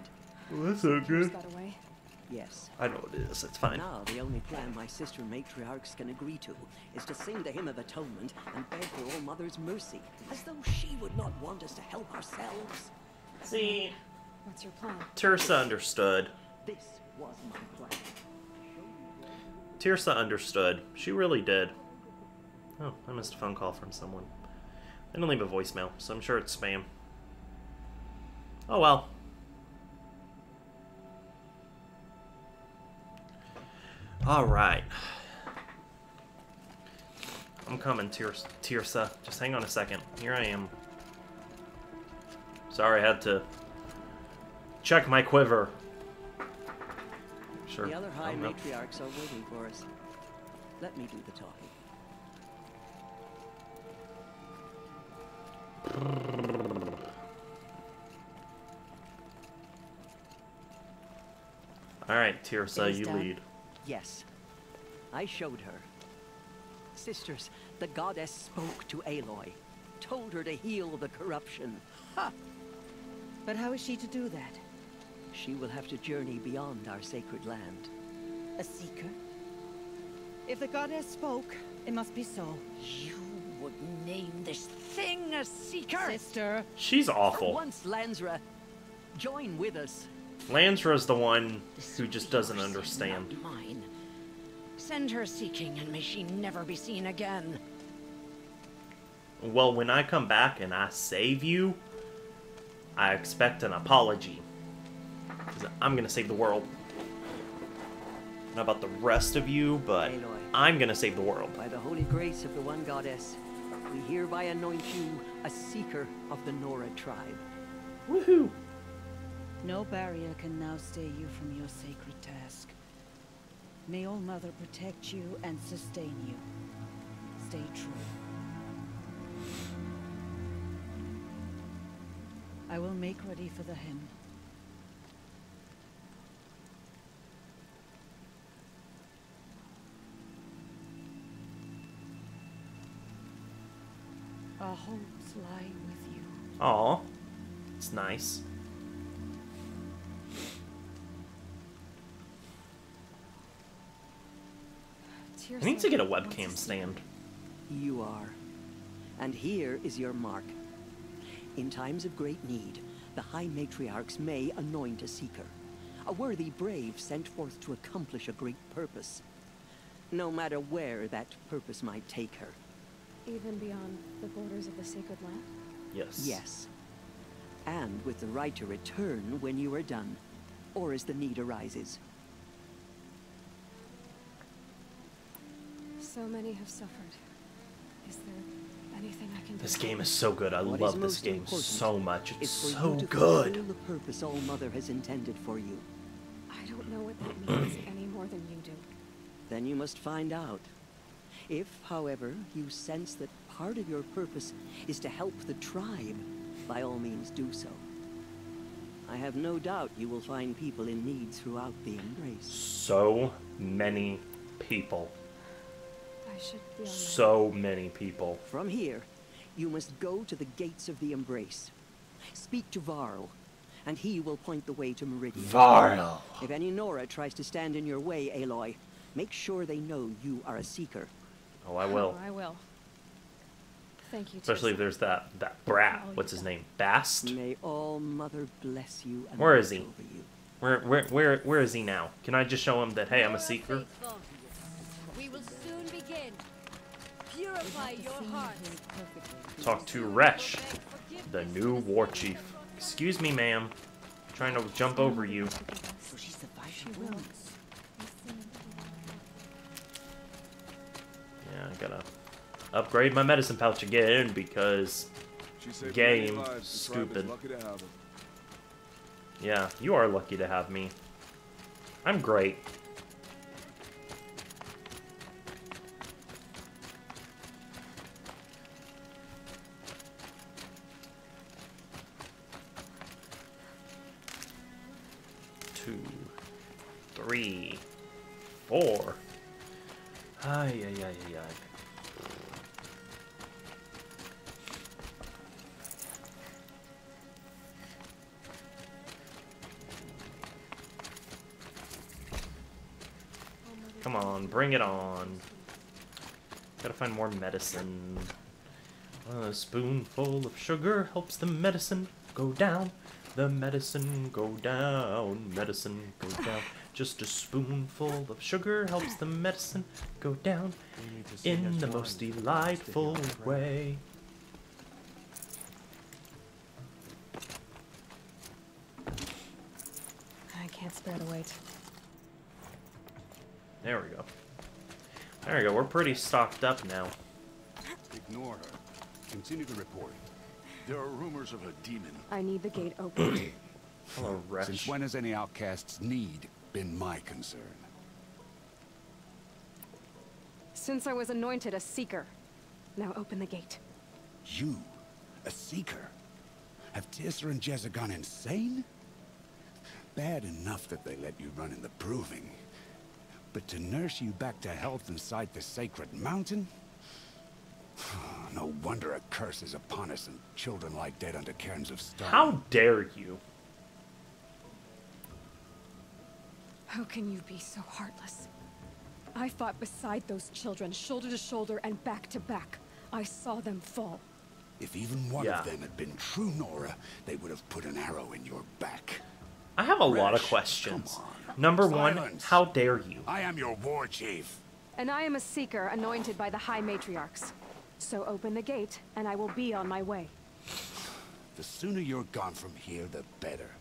Well, that's so Killers got away? Yes. I know it is. It's fine. Now the only plan my sister matriarchs can agree to is to sing the hymn of atonement and beg for All Mother's mercy, as though she would not want us to help ourselves. See, What's your plan? Teersa understood. This was my plan. Teersa understood. She really did. Oh, I missed a phone call from someone. They didn't leave a voicemail, so I'm sure it's spam. Oh well. Alright. I'm coming, Tirs- Teersa. Just hang on a second. Here I am. Sorry, I had to check my quiver. Sure. The other high Oh, no. matriarchs are waiting for us. Let me do the talking. Alright, Teersa, you done. lead. Yes. I showed her. Sisters, the goddess spoke to Aloy. Told her to heal the corruption. Ha! But how is she to do that? She will have to journey beyond our sacred land. A seeker? If the goddess spoke, it must be so. You would name this thing a seeker? Sister. She's For awful. once, Lansra, join with us. Lansra's the one who just doesn't understand. Not mine. Send her seeking, and may she never be seen again. Well, when I come back and I save you, I expect an apology. I'm gonna save the world. Not about the rest of you, but Aloy. I'm gonna save the world. By the holy grace of the one goddess, we hereby anoint you a seeker of the Nora tribe. Woohoo! No barrier can now stay you from your sacred task. May All Mother protect you and sustain you. Stay true. I will make ready for the hymn. Our hopes lie with you. Aw, it's nice. I need to get a webcam stand. You are. And here is your mark. In times of great need, the High Matriarchs may anoint a seeker. A worthy brave sent forth to accomplish a great purpose. No matter where that purpose might take her. Even beyond the borders of the sacred land? Yes. Yes. And with the right to return when you are done, or as the need arises. So many have suffered. Is there anything I can do? This game is so good. I What is love this game so much. It's for so you to good. fulfill the purpose All Mother has intended for you. I don't know what that means any more than you do. Then you must find out. If, however, you sense that part of your purpose is to help the tribe, by all means do so. I have no doubt you will find people in need throughout the Embrace. So many people. So many people. From here, you must go to the gates of the Embrace. Speak to Varl, and he will point the way to Meridian. Varl. If any Nora tries to stand in your way, Aloy, make sure they know you are a seeker. Oh, I will. I will. Thank you. Especially if there's that that brat. What's his name? Bast. May All Mother bless you and Where watch is he? over you. Where where where where is he now? Can I just show him that hey, I'm a seeker? Talk to Resh, the new war chief. Excuse me, ma'am. trying to jump over you. So she survived she will. Yeah, I gotta upgrade my medicine pouch again because game many lives. The tribe is stupid. lucky to have her. Yeah, you are lucky to have me. I'm great. Three, four. Ay, ay, ay, ay, ay. Come on, bring it on. Gotta find more medicine. A spoonful of sugar helps the medicine go down. The medicine go down. Medicine go down. Just a spoonful of sugar helps the medicine go down in the most delightful way. I can't spare the wait. There we go. There we go. We're pretty stocked up now. Ignore her. Continue to report. There are rumors of a demon. I need the gate open. Hello, Resh. Since when has any outcast's need been my concern? Since I was anointed a seeker. Now open the gate. You, a seeker? Have Teersa and Jezza gone insane? Bad enough that they let you run in the proving. But to nurse you back to health inside the sacred mountain? No wonder a curse is upon us and children lie dead under cairns of stone. How dare you? How can you be so heartless? I fought beside those children, shoulder to shoulder and back to back. I saw them fall. If even one Yeah. of them had been true Nora, they would have put an arrow in your back. I have a lot of Resh, questions. Number one, how dare you? I am your war chief. And I am a seeker anointed by the High Matriarchs. So open the gate, and I will be on my way. The sooner you're gone from here, the better.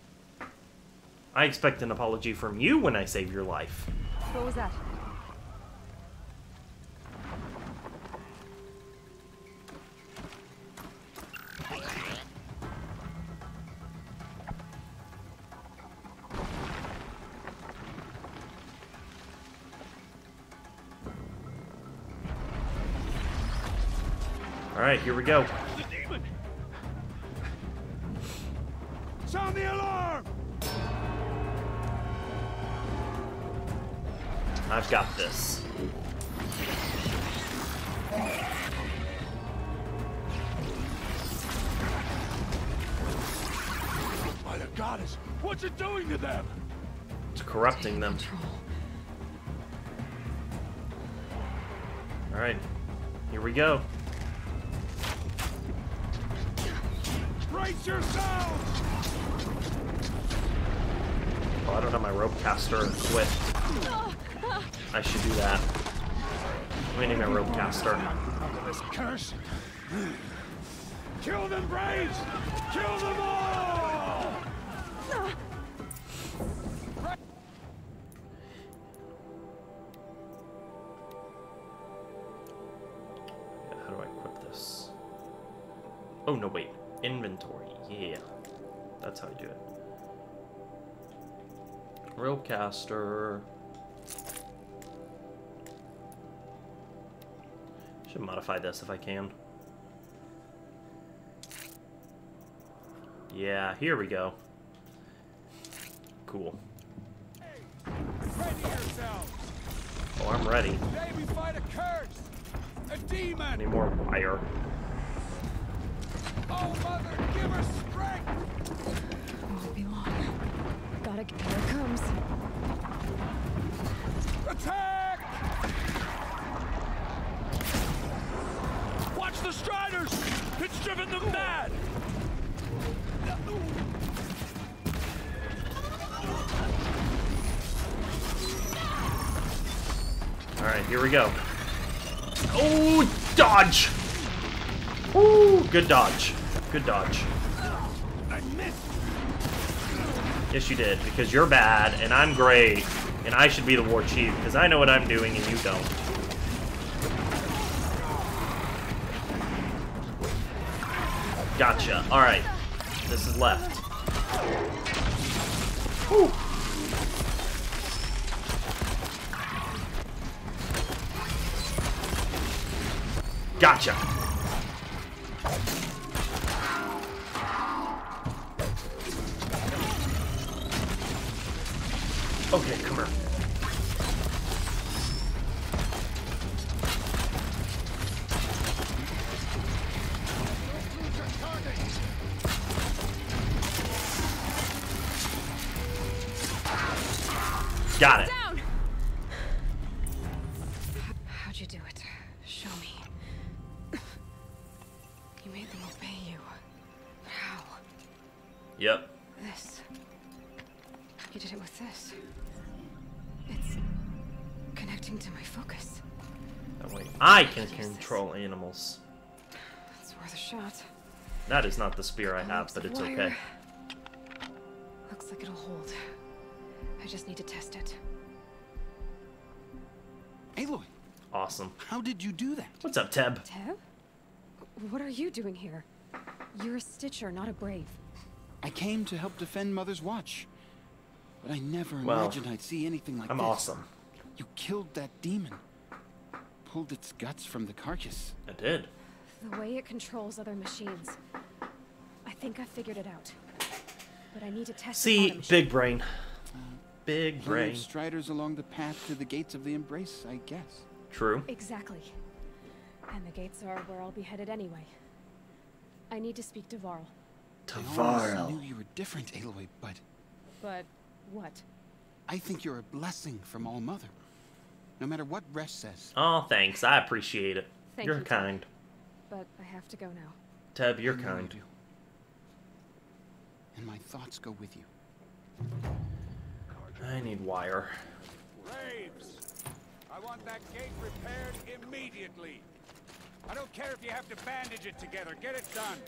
I expect an apology from you when I save your life. What was that? Alright, here we go. I've got this. Mother Goddess, what's it doing to them? It's corrupting them. Alright, here we go. Brace yourselves! Oh, I don't have my rope caster equipped. I should do that. We need my rope caster. Curse! Kill them, Braves! Kill them all! How do I equip this? Oh, no, wait. Inventory. Yeah. That's how I do it. Rope caster. Should modify this if I can. Yeah, here we go. Cool. Ready yourselves! Oh, I'm ready. Today we fight a curse! A demon! Need more wire. Oh, Mother, give her strength! Won't be long. Gotta get here we go. Oh, dodge! Ooh, good dodge. Good dodge. I missed! Yes, you did, because you're bad, and I'm great, and I should be the war chief, because I know what I'm doing and you don't. Gotcha. Alright. This is left. Whew. Is not the spear I have, but it's okay. Looks like it'll hold. I just need to test it. Aloy, Awesome. how did you do that? What's up, Teb? Teb? What are you doing here? You're a Stitcher, not a Brave. I came to help defend Mother's Watch. But I never Well, imagined I'd see anything like I'm this. awesome. You killed that demon. Pulled its guts from the carcass. I did. The way it controls other machines. I think I figured it out. But I need to test it See, a big brain. Uh, big Lured brain. Striders along the path to the gates of the Embrace, I guess. True. Exactly. And the gates are where I'll be headed anyway. I need to speak to Varl. To Varl. I knew you were different, Aloy, but But what? I think you're a blessing from All Mother. No matter what Resh says. Oh, thanks. I appreciate it. Thank you're you, Teb. kind. But I have to go now. Teb, you're I know you kind. do. And my thoughts go with you. I need wire. Braves! I want that gate repaired immediately. I don't care if you have to bandage it together. Get it done.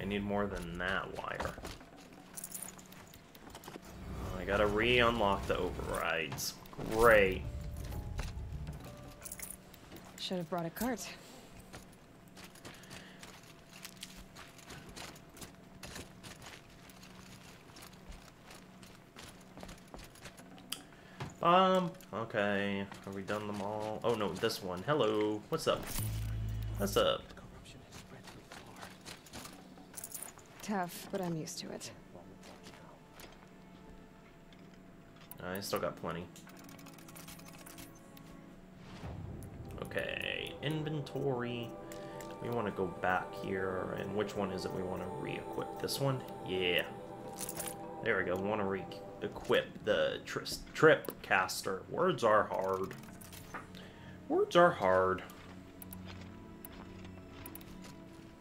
I need more than that wire. I gotta re-unlock the overrides. Great. Should have brought a cart. Um, okay. Have we done them all? Oh no, this one. Hello. What's up? What's up? Tough, but I'm used to it. I still got plenty. Okay, inventory. We want to go back here, and which one is it we want to re-equip? This one? Yeah. There we go. Want to re-equip the tri trip caster. Words are hard. Words are hard.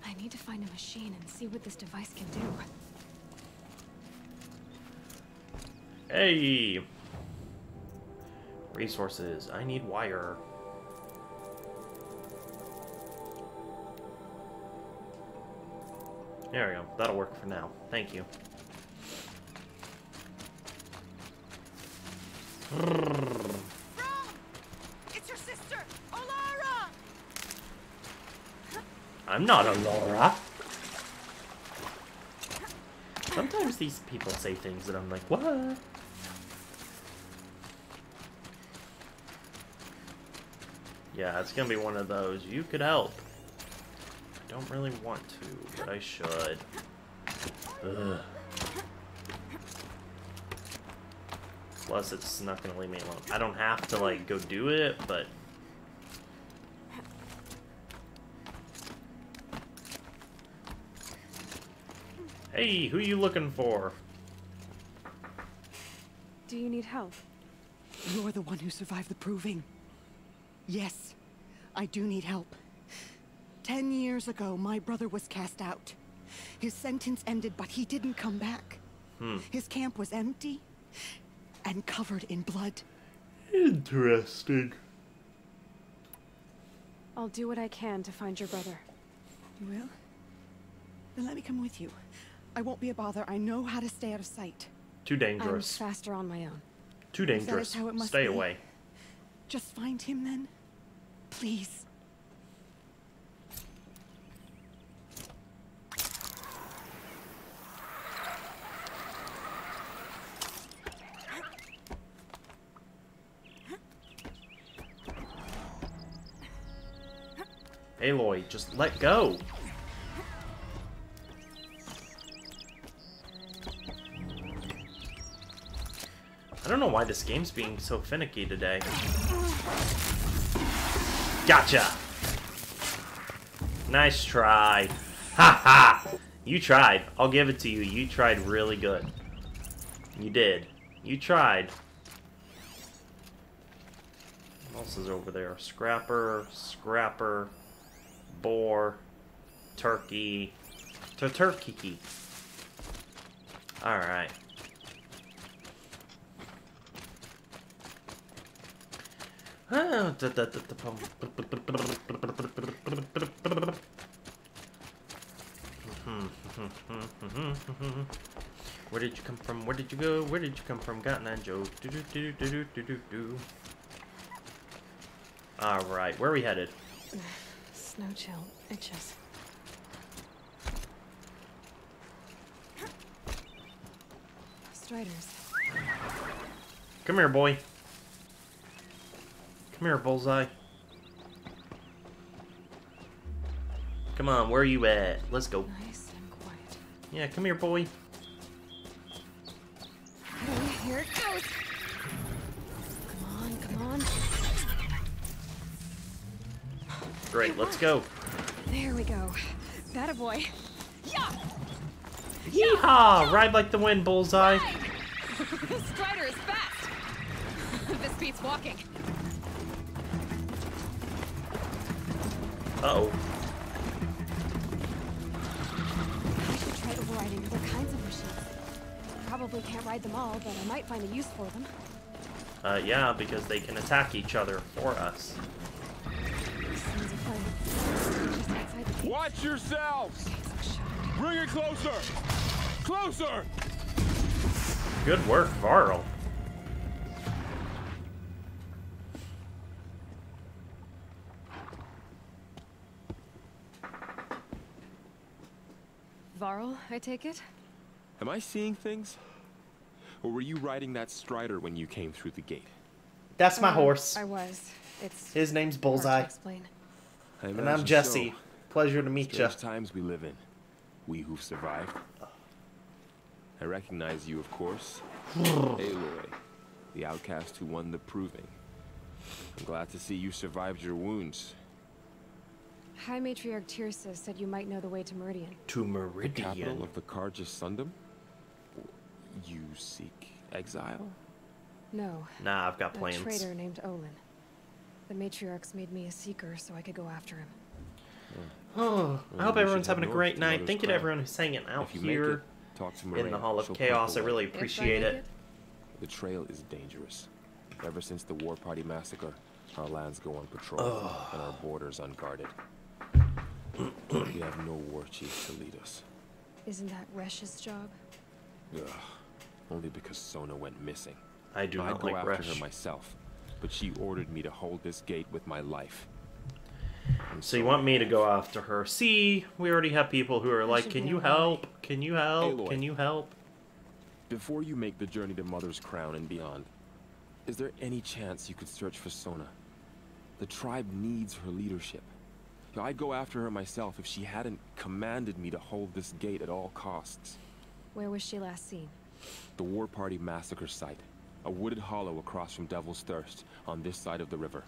I need to find a machine and see what this device can do. Hey! Resources. I need wire. There we go. That'll work for now. Thank you. It's your sister, Olara! I'm not a Laura. Sometimes these people say things that I'm like, what? Yeah, it's gonna be one of those. You could help. I don't really want to, but I should. Ugh. Plus, it's not gonna leave me alone. I don't have to, like, go do it, but... Hey, who are you looking for? Do you need help? You're the one who survived the proving. Yes, I do need help. Ten years ago, my brother was cast out. His sentence ended, but he didn't come back. Hmm. His camp was empty and covered in blood. Interesting. I'll do what I can to find your brother. You will? Then let me come with you. I won't be a bother. I know how to stay out of sight. Too dangerous. I'm faster on my own. Too If that is dangerous. how it must Stay be. away. Just find him then. Please. Aloy, just let go. I don't know why this game's being so finicky today. Gotcha! Nice try. Ha ha! You tried. I'll give it to you. You tried really good. You did. You tried. What else is over there? Scrapper, scrapper, boar, turkey, to turkey. Oh, da- da- da- Where did you come from? Where did you go? Where did you come from? Got an Joe. Do do do do do do do do. All right, where are we headed? Snow chill itches. Striders. Come here, boy. Come here, Bullseye. Come on, where are you at? Let's go. Nice and quiet. Yeah, come here, boy. Great, let's go. There we go. That a boy. Yeah! Yeehaw! Ride like the wind, Bullseye. this strider is fast! this beats walking. Uh-oh. I should try overriding other kinds of machines. Probably can't ride them all, but I might find a use for them. Uh, yeah, because they can attack each other for us. Watch yourselves! Bring it closer! Closer! Good work, Varl. Varl, I take it? Am I seeing things? Or were you riding that strider when you came through the gate? That's my Um, horse. I was. It's His name's Bullseye. I and I'm Jesse. so. Pleasure to meet you. Strange times we live in. We who've survived. I recognize you, of course. Aloy, the outcast who won the proving. I'm glad to see you survived your wounds. High Matriarch Teersa said you might know the way to Meridian. To Meridian? The capital of the Carja Sundom? You seek exile? No. Nah, I've got plans. A traitor named Olin. The matriarchs made me a seeker so I could go after him. Hmm. Oh, I hope everyone's having a great night. Thank you to Crown. everyone who's hanging out If you make here it, talk to in the Hall of She'll Chaos. I really If I appreciate it. it? The trail is dangerous. Ever since the War Party massacre, our lands go on patrol Ugh. and our borders unguarded. we have no war chief to lead us. Isn't that Resh's job? Ugh. Only because Sona went missing. I do I'd not go like after Resh. her myself, but she ordered me to hold this gate with my life. And So you want me to go after her? See, we already have people who are like, "Can you help? Can you help? Aloy. Can you help?" Before you make the journey to Mother's Crown and beyond, is there any chance you could search for Sona? The tribe needs her leadership. I'd go after her myself if she hadn't commanded me to hold this gate at all costs. Where was she last seen? The War Party massacre site. A wooded hollow across from Devil's Thirst, on this side of the river.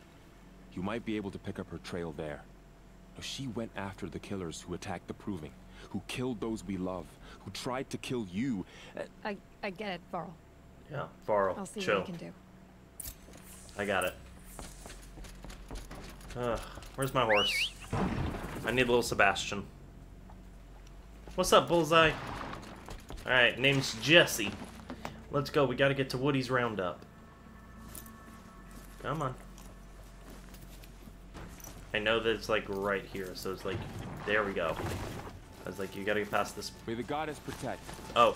You might be able to pick up her trail there. She went after the killers who attacked the Proving, who killed those we love, who tried to kill you. I I get it, Varl. Yeah, Varl, I'll see chill. what I can do. I got it. Ugh, where's my horse? I need little Sebastian. What's up, Bullseye? Alright, name's Jesse. Let's go, we gotta get to Woody's Roundup. Come on. I know that it's like right here, so it's like, there we go. I was like, you gotta get past this. May the goddess protect. Oh,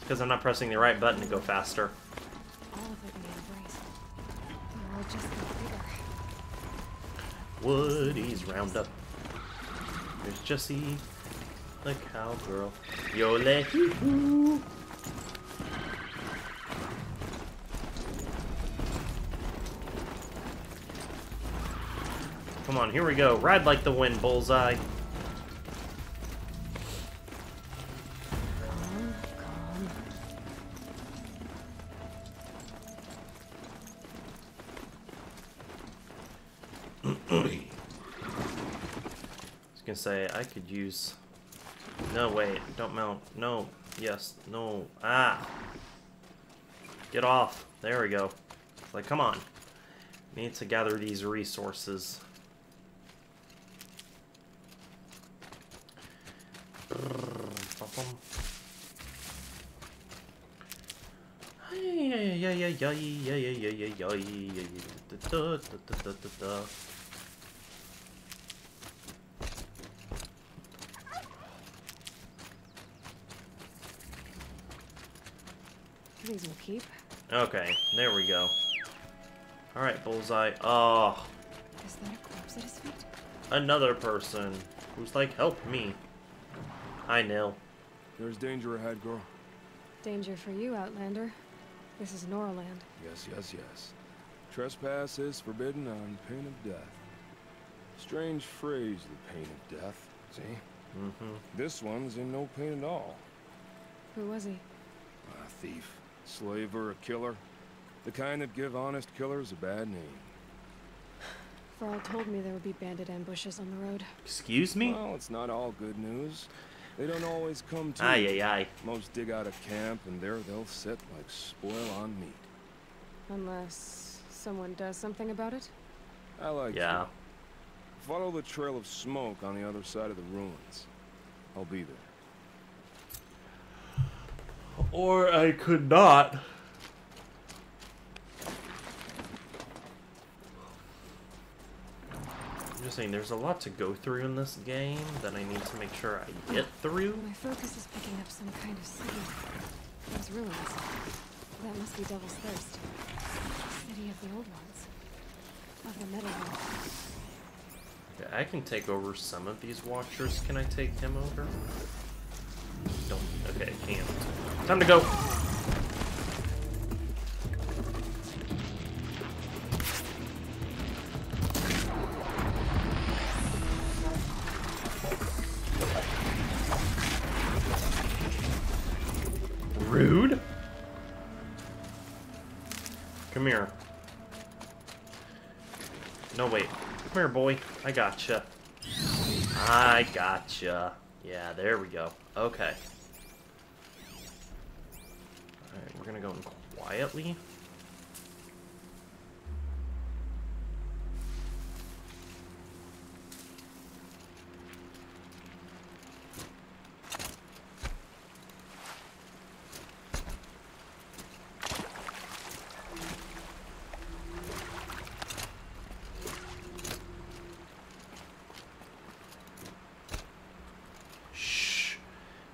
because I'm not pressing the right button to go faster. All of it in embrace. Just bigger. Woody's Roundup. There's Jessie, the cowgirl. Yole hoo hoo. Come on, here we go. Ride like the wind, bullseye. I was gonna say I could use. No, wait, don't mount. No, yes, no. Ah! Get off. There we go. Like, come on. Need to gather these resources. These will keep. Okay, there we go. Alright, Bullseye. Oh, Is that a corpse at his feet? another person who's like, help me. Hi, Nil. There's danger ahead, girl. Danger for you, Outlander. This is Noraland. Yes, yes, yes. Trespass is forbidden on pain of death. Strange phrase, the pain of death. See? Mm-hmm. This one's in no pain at all. Who was he? A thief, slaver, a killer. The kind that give honest killers a bad name. Varl told me there would be bandit ambushes on the road. Excuse me? Well, it's not all good news. They don't always come to. Aye, aye, aye. Most dig out of camp, and there they'll sit like spoil on meat. Unless someone does something about it? I like Yeah. to. Follow the trail of smoke on the other side of the ruins. I'll be there. Or I could not. Saying, there's a lot to go through in this game that I need to make sure I get through. My focus is picking up some kind of signal. Those ruins. That must be Devil's Thirst. City of the old ones. Of the Metal Ones. Okay, I can take over some of these watchers. Can I take him over? Don't. Okay, I can't. Time to go. Boy. I gotcha. I gotcha. Yeah, there we go. Okay. Alright, we're gonna go in quietly.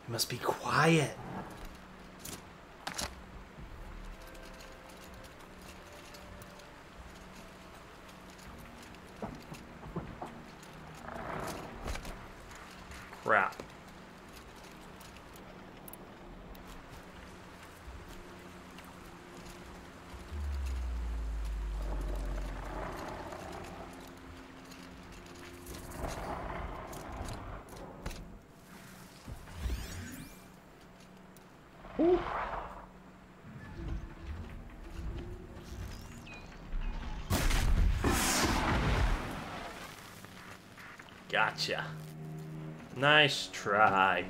You must be quiet. Crap. Gotcha. Nice try.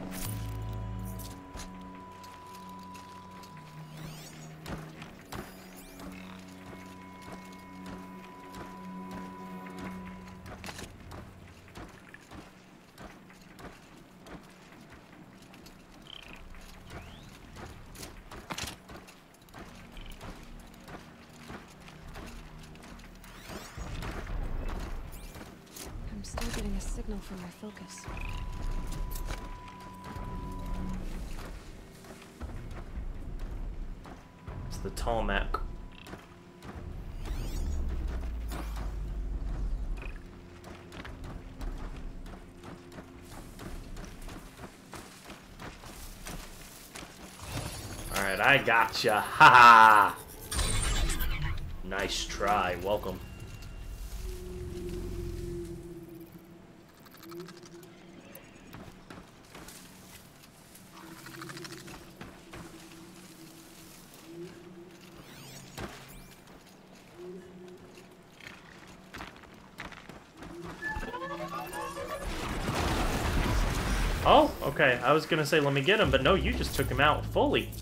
I gotcha. Ha ha! Nice try. Welcome. Oh, okay. I was gonna say let me get him, but no, you just took him out fully.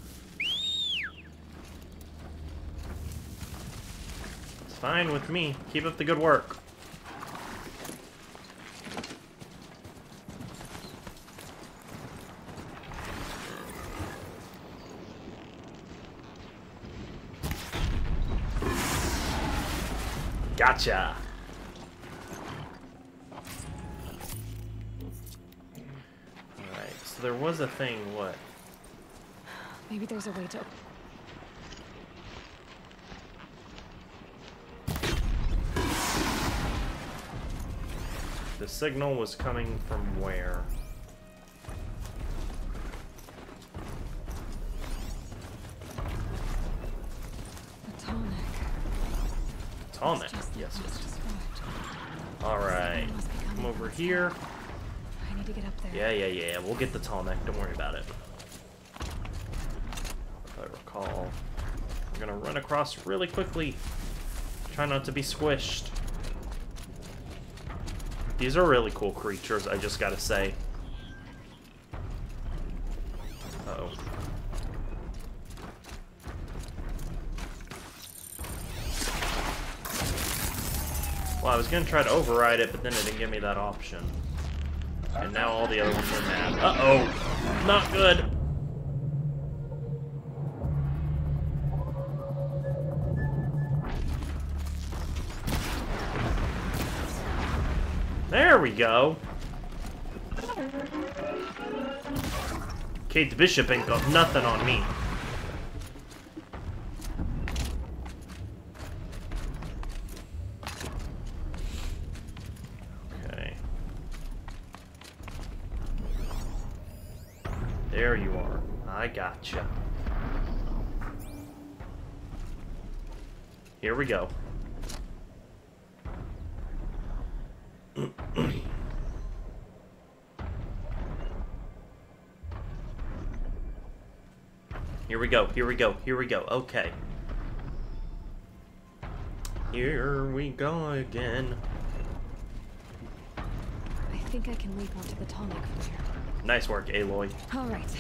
It's me. Keep up the good work. Gotcha. Alright, so there was a thing, what? Maybe there's a way to. Signal was coming from where? Tallneck. Tallneck. Yes, yes, yes. Alright. Come over here. I need to get up there. Yeah, yeah, yeah. We'll get the Tallneck. Don't worry about it. If I recall. I'm gonna run across really quickly. Try not to be squished. These are really cool creatures, I just gotta say. Uh oh Well, I was gonna try to override it, but then it didn't give me that option. And now all the other ones are mad. Uh-oh! Not good! There we go! Kate Bishop ain't got nothing on me. Okay. There you are. I gotcha. Here we go. Go, here we go, here we go. Okay. Here we go again. I think I can leap onto the Tallneck from here. Nice work, Aloy. All right.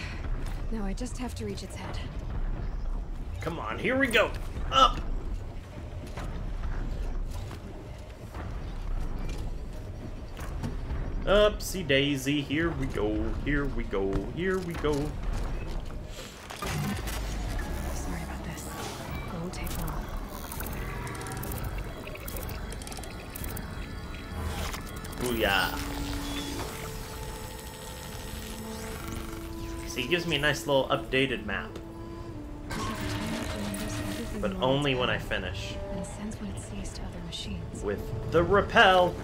Now I just have to reach its head. Come on, here we go. Up. Upsy daisy, here we go, here we go, here we go. Booyah. See, it gives me a nice little updated map. But only when I finish. With the repel.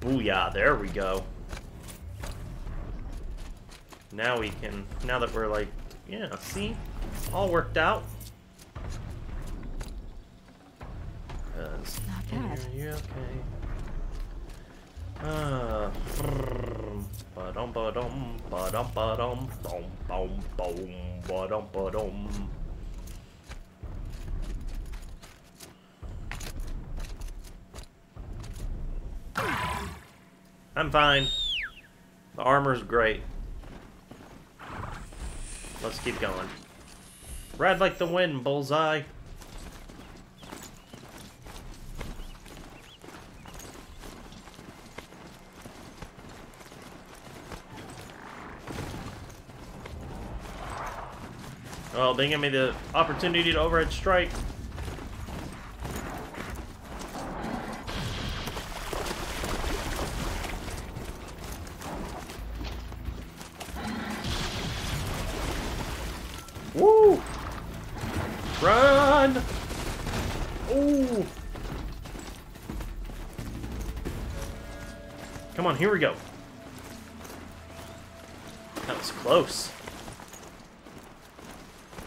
Booyah, there we go. Now we can, now that we're like, yeah, see? All worked out. Not bad. You okay? Uh, ba-dum ba-dum ba-dum ba-dum dum bum bum ba-dum ba-dum. I'm fine. The armor's great. Let's keep going. Ride like the wind, bullseye. Well, they give me the opportunity to overhead strike. Run! Ooh! Come on, here we go. That was close.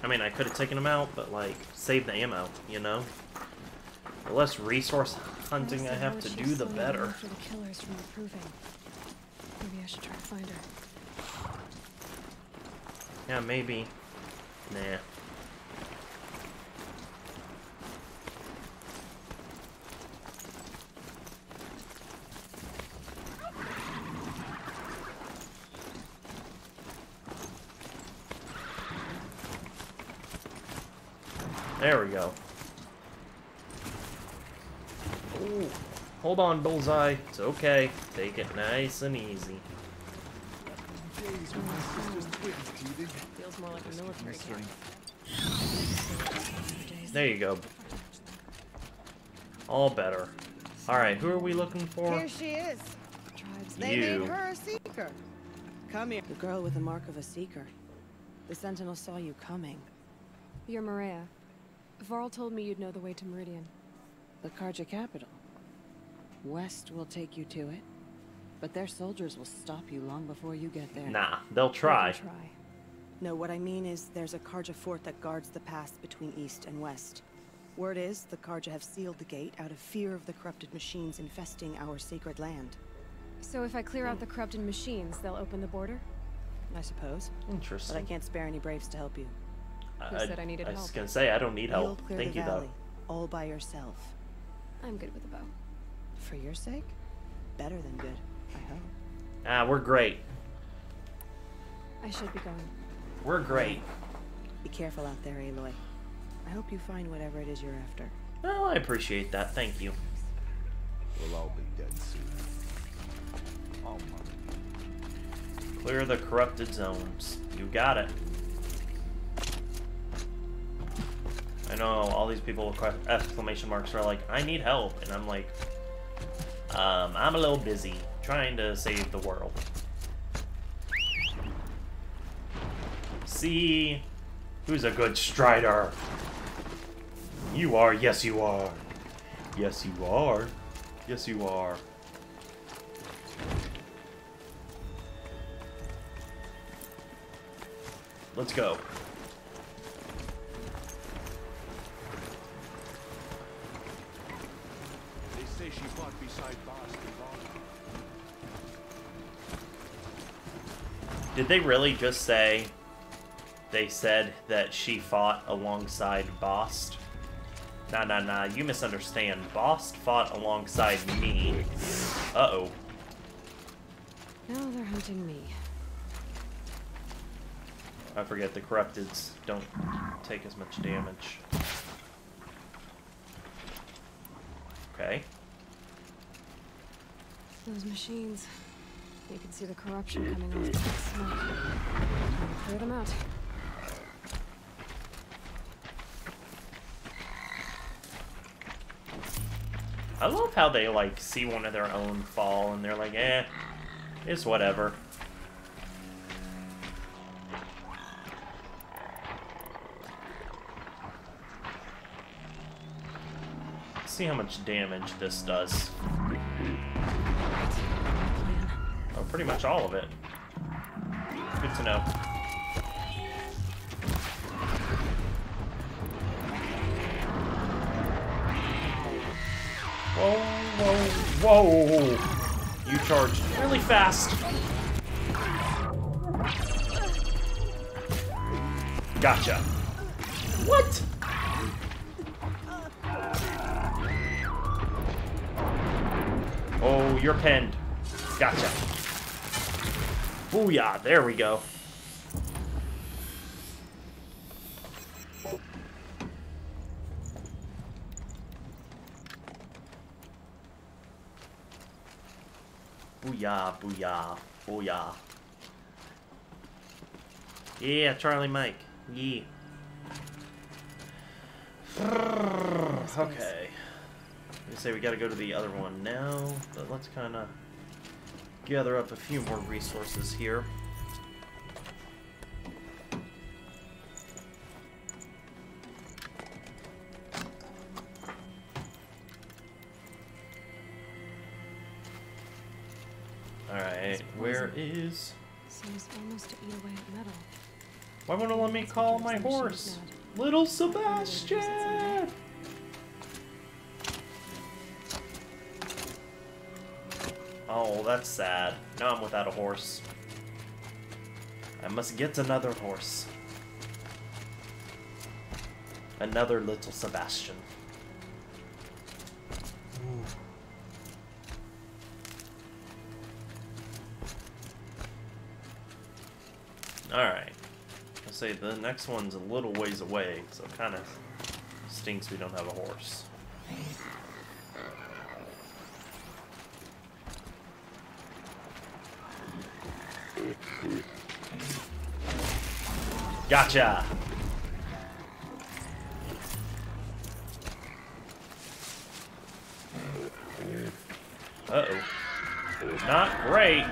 I mean, I could have taken him out, but, like, save the ammo, you know? The less resource hunting I have to do, the better. For the killers from the. Maybe I should try to find her. Yeah, maybe. Nah. There we go. Ooh. Hold on, Bullseye. It's okay. Take it nice and easy. Feels more like a military camp. There you go. All better. Alright, who are we looking for? Here she is. They You. made her a seeker. Come here. The girl with the mark of a seeker. The Sentinel saw you coming. You're Maria. Varl told me you'd know the way to Meridian. The Carja capital. West will take you to it, but their soldiers will stop you long before you get there. Nah, they'll try. try. No, what I mean is there's a Carja fort that guards the pass between east and west. Word is the Carja have sealed the gate out of fear of the corrupted machines infesting our sacred land. So if I clear out the corrupted machines, they'll open the border? I suppose. Interesting. But I can't spare any braves to help you. Who said I needed I was gonna say, I don't need You'll help. clear Thank the you, valley, though. all by yourself. I'm good with a bow. For your sake? Better than good, I hope. Ah, we're great. I should be going. We're great. Be careful out there, Aloy. I hope you find whatever it is you're after. Well, I appreciate that. Thank you. We'll all be dead soon. All Clear the corrupted zones. You got it. I know all these people with exclamation marks are like, I need help. And I'm like, um, I'm a little busy trying to save the world. See who's a good strider. You are. Yes, you are. Yes, you are. Yes, you are. Let's go. Did they really just say they said that she fought alongside Bast? Nah, nah, nah, you misunderstand. Bast fought alongside me. Uh-oh. Now they're hunting me. I forget the corrupteds don't take as much damage. Okay. Those machines. You can see the corruption coming off the smoke. Clear them out. I love how they, like, see one of their own fall and they're like, eh, it's whatever. See how much damage this does. Oh, pretty much all of it. Good to know. Whoa, whoa, whoa! You charged really fast. Gotcha. What? You're pinned. Gotcha. Booyah, there we go. Booyah, booyah, booyah. Yeah, Charlie Mike. Yeah. Okay. You say we gotta go to the other one now, but let's kind of gather up a few more resources here. Alright, where is... Seems almost to eat away at metal. Why won't it let me call my horse? Little Sebastian! Oh, that's sad. Now I'm without a horse. I must get another horse. Another little Sebastian. Alright. I'll say the next one's a little ways away, so it kind of stinks we don't have a horse. Gotcha! Uh-oh. Not great.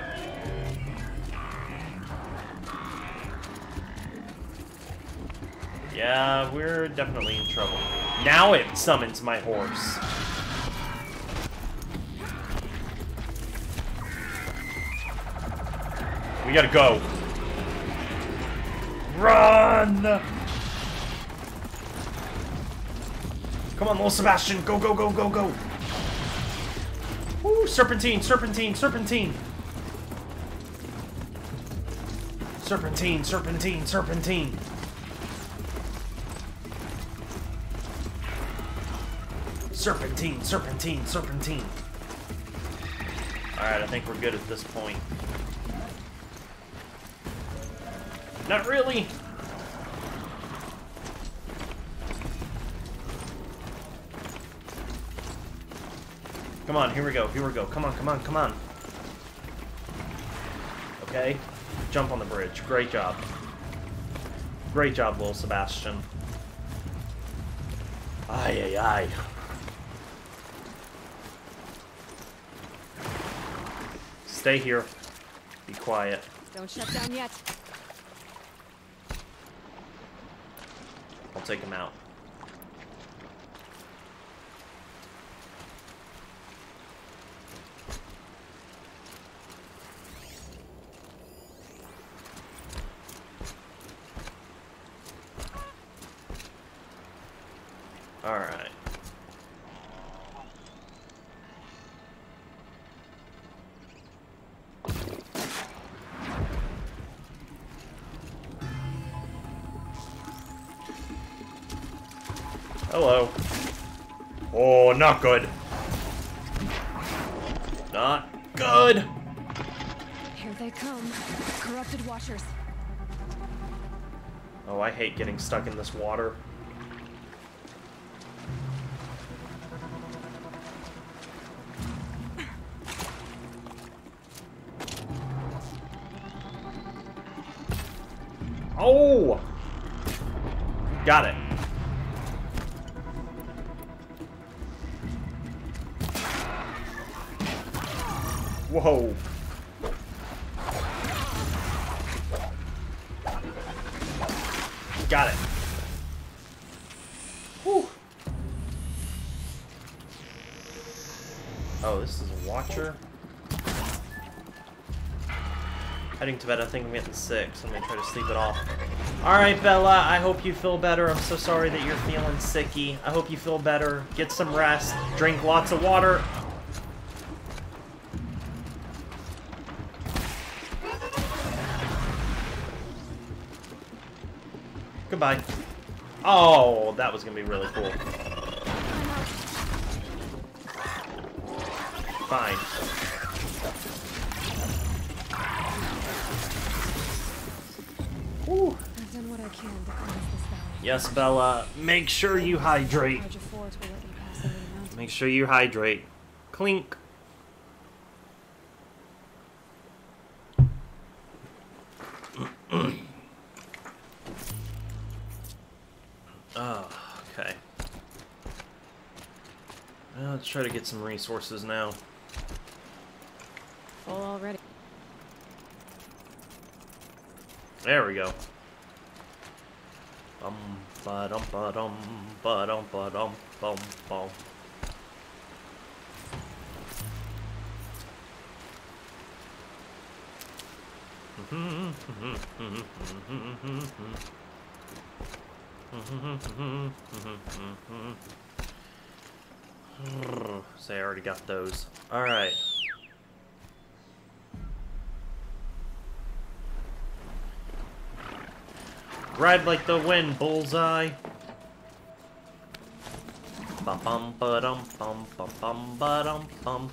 Yeah, we're definitely in trouble. Now it summons my horse. We gotta go. Run! Come on, little Sebastian. Go, go, go, go, go. Ooh, serpentine, serpentine, serpentine. Serpentine, serpentine, serpentine. Serpentine, serpentine, serpentine. Alright, I think we're good at this point. Not really! Come on, here we go, here we go. Come on, come on, come on. Okay. Jump on the bridge. Great job. Great job, little Sebastian. Aye, aye. Stay here. Be quiet. Don't shut down yet. Take him out. Alright. Hello. Oh, not good. Not good. Here they come. Corrupted Watchers. Oh, I hate getting stuck in this water. To bed, I think I'm getting sick, so I'm gonna try to sleep it off. Alright, Bella, I hope you feel better. I'm so sorry that you're feeling sicky. I hope you feel better. Get some rest. Drink lots of water. Goodbye. Oh, that was gonna be really cool. Fine. I've done what I can to cleanse this valley. Yes, Bella. Make sure you hydrate. Roger Forge will let you pass over the mountain. Make sure you hydrate. Clink. oh, okay. Well, let's try to get some resources now. Full already. There we go. Ba dum ba dum ba dum ba dum bum bum. Say I already got those. Alright. Ride like the wind, bullseye. Bum bum ba dum bum bum bum ba dum bum.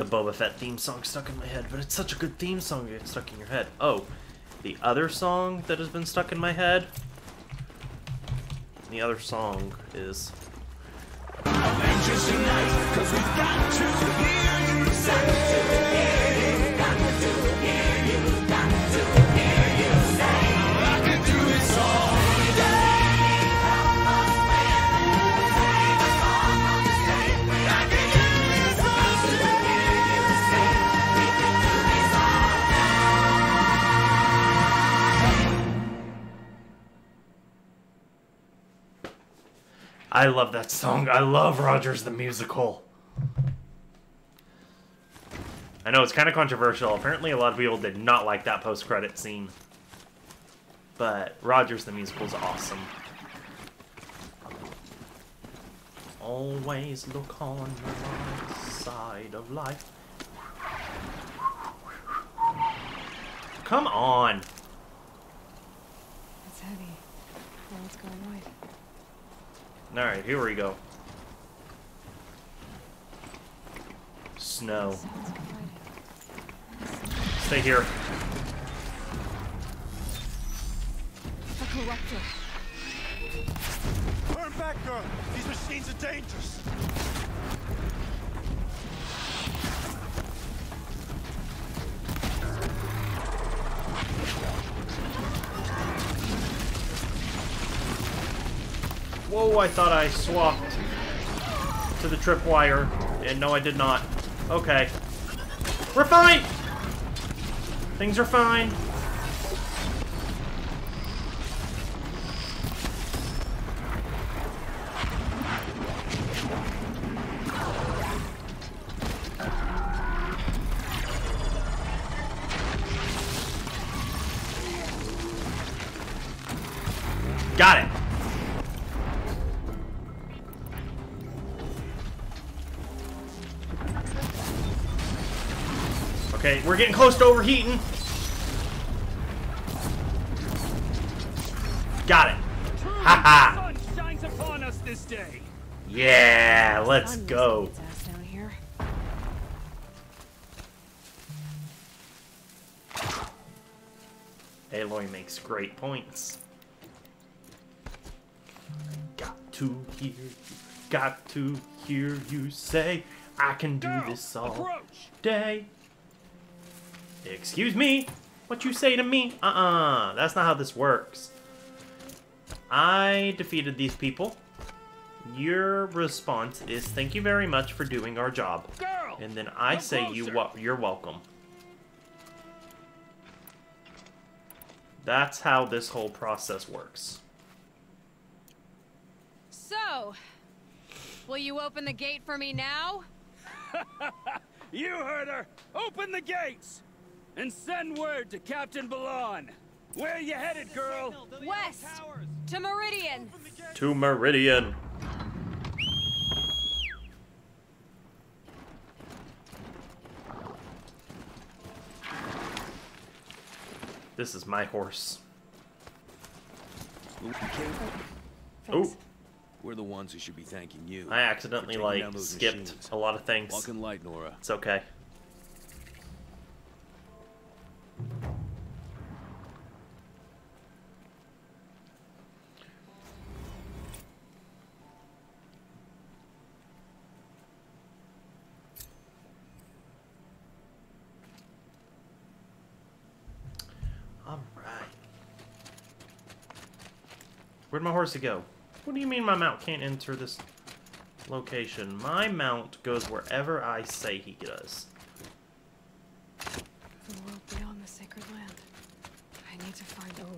The Boba Fett theme song stuck in my head, but it's such a good theme song to get stuck in your head. Oh, the other song that has been stuck in my head? The other song is... Avengers cause we've got to hear you say. I love that song. I love Rogers the Musical. I know it's kind of controversial. Apparently, a lot of people did not like that post-credit scene. But Rogers the Musical is awesome. Always look on the side of life. Come on. It's heavy. Now it's going white. Alright, here we go. Snow. Stay here. A corruptor. Turn back, girl. These machines are dangerous. Whoa, I thought I swapped to the tripwire, and no, I did not. Okay. We're fine! Things are fine. Getting close to overheating. Got it. Haha. sun shines upon us this day. Yeah, let's go. down. Aloy makes great points. Got to hear you, got to hear you say, I can do Girl, this all approach. day. Excuse me? What you say to me? Uh-uh, that's not how this works. I defeated these people. Your response is thank you very much for doing our job. Girl, and then I say you closer. wa- you're welcome. That's how this whole process works. So, will you open the gate for me now? You heard her. Open the gates and send word to Captain Balahn. Where are you headed, girl? West to Meridian. To Meridian. This is my horse. Oh, We're the ones who should be thanking you. I accidentally like skipped machines. a lot of things. Walk in light, Nora. It's okay. Where'd my horse to go? What do you mean my mount can't enter this location? My mount goes wherever I say he does. The world beyond the sacred land. I need to find Olin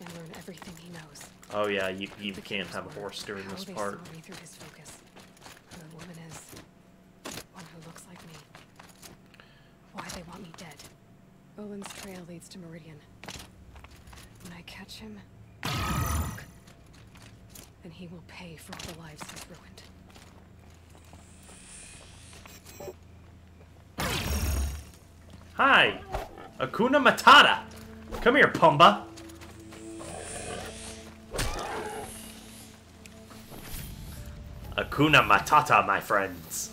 and learn everything he knows. Oh yeah, you, you can't have a horse during this part. me through his focus. The woman is. One who looks like me. Why they want me dead. Olin's trail leads to Meridian. When I catch him, I will talk. And he will pay for all the lives he's ruined. Hi! Akuna Matata! Come here, Pumbaa! Akuna Matata, my friends.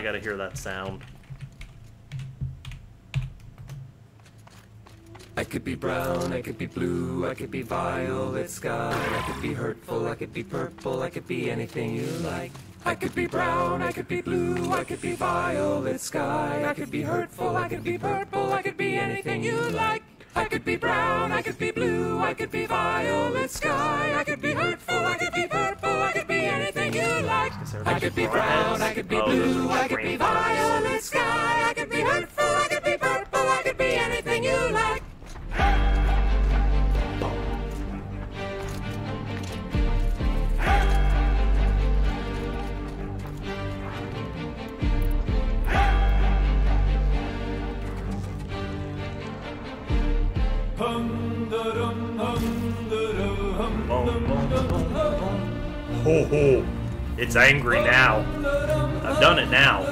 I gotta hear that sound. I could be brown, I could be blue, I could be violet sky, I could be hurtful, I could be purple, I could be anything you like. I could be brown, I could be blue, I could be violet sky, I could be hurtful, I could be purple, I could be anything you like. I could be brown, I could be blue, I could be violet sky, I could be hurtful, I could be purple, like. I could be brown, I could be blue, I could be violet sky, I could be hurtful, I could be purple, I could be anything you like. Ho ho! It's angry now. I've done it now.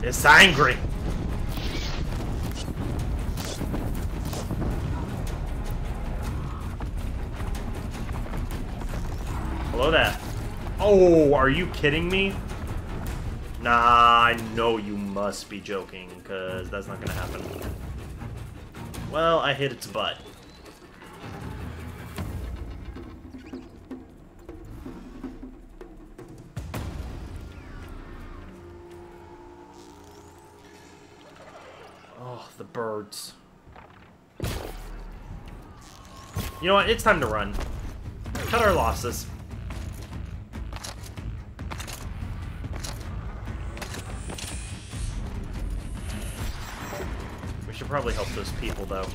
It's angry. Hello there. Oh, are you kidding me? Nah, I know you must be joking, because that's not gonna happen. Well, I hit its butt. Oh, the birds. You know what? It's time to run. Cut our losses. Probably help those people, though.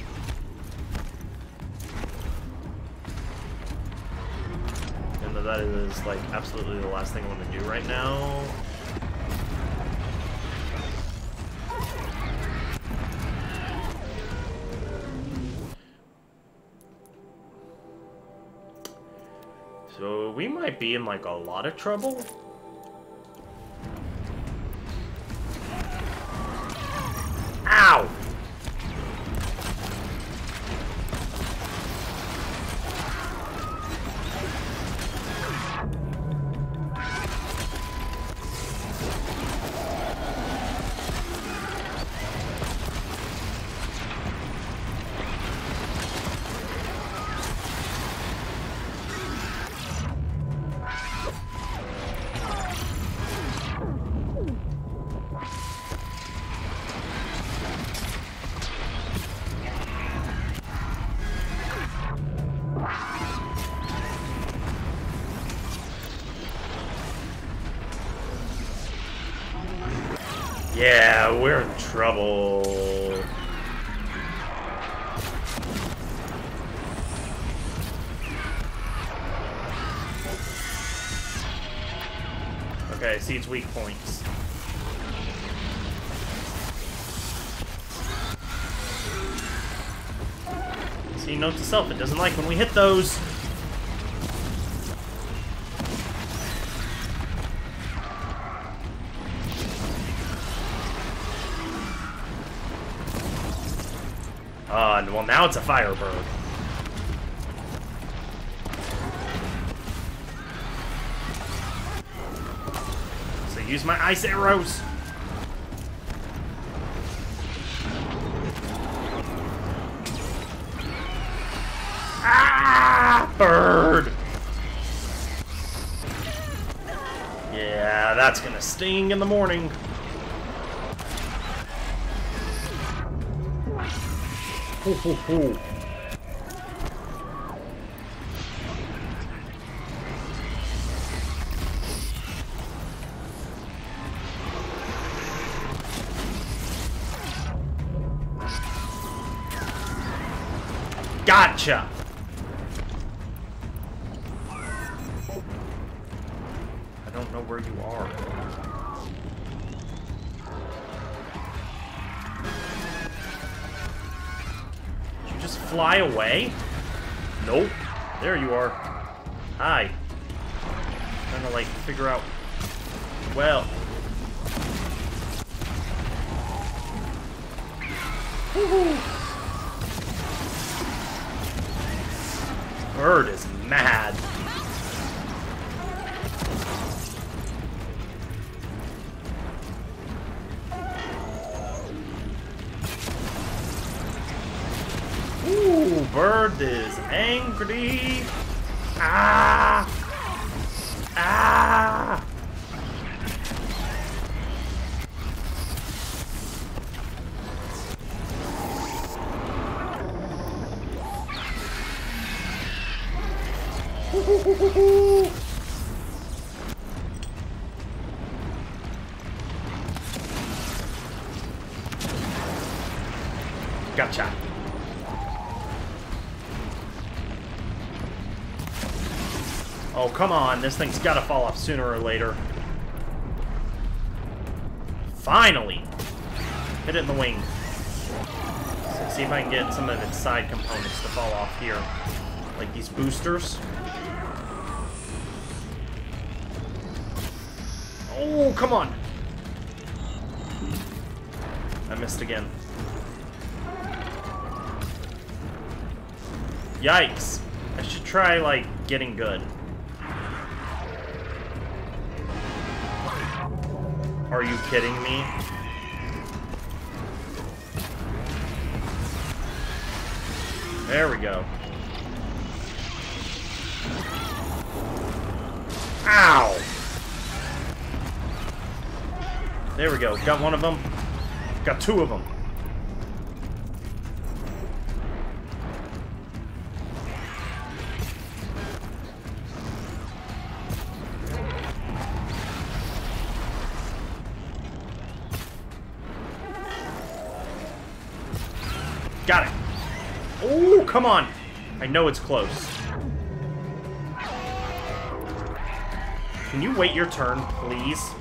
And that is like absolutely the last thing I want to do right now. So we might be in like a lot of trouble. See, note to self, it doesn't like when we hit those. Uh, well, now it's a Firebird. So use my ice arrows. Sting in the morning. Hoo, hoo, hoo. Away? Come on. This thing's got to fall off sooner or later. Finally! Hit it in the wing. See if I can get some of its side components to fall off here. Like these boosters. Oh, come on! I missed again. Yikes. I should try, like, getting good. Are you kidding me? There we go. Ow! There we go. Got one of them. Got two of them. Come on. I know it's close. Can you wait your turn, please?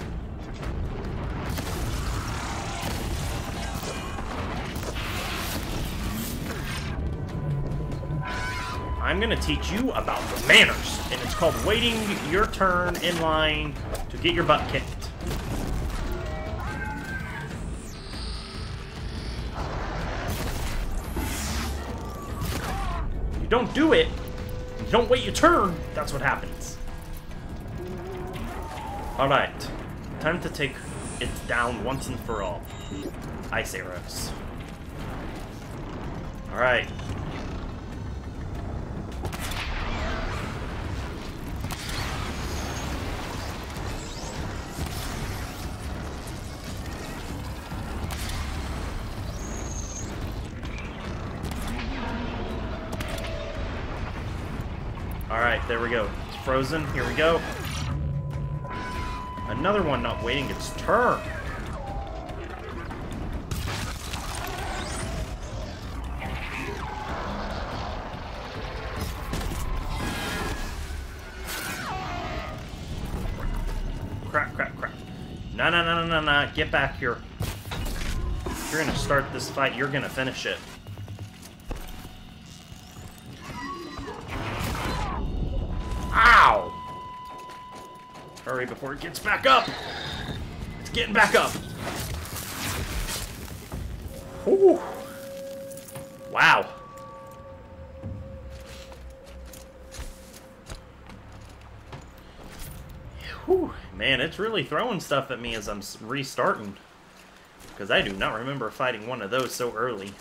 I'm gonna teach you about the manners, and it's called waiting your turn in line to get your butt kicked. Don't do it, you don't wait your turn, that's what happens. Alright, time to take it down once and for all. Ice arrows. Alright, frozen. Here we go. Another one not waiting its turn. Crap, crap, crap. No, no, no, no, no, no. Get back here. If you're gonna start this fight, you're gonna finish it. Before it gets back up! It's getting back up! Ooh. Wow. Whew. Man, it's really throwing stuff at me as I'm restarting. Because I do not remember fighting one of those so early.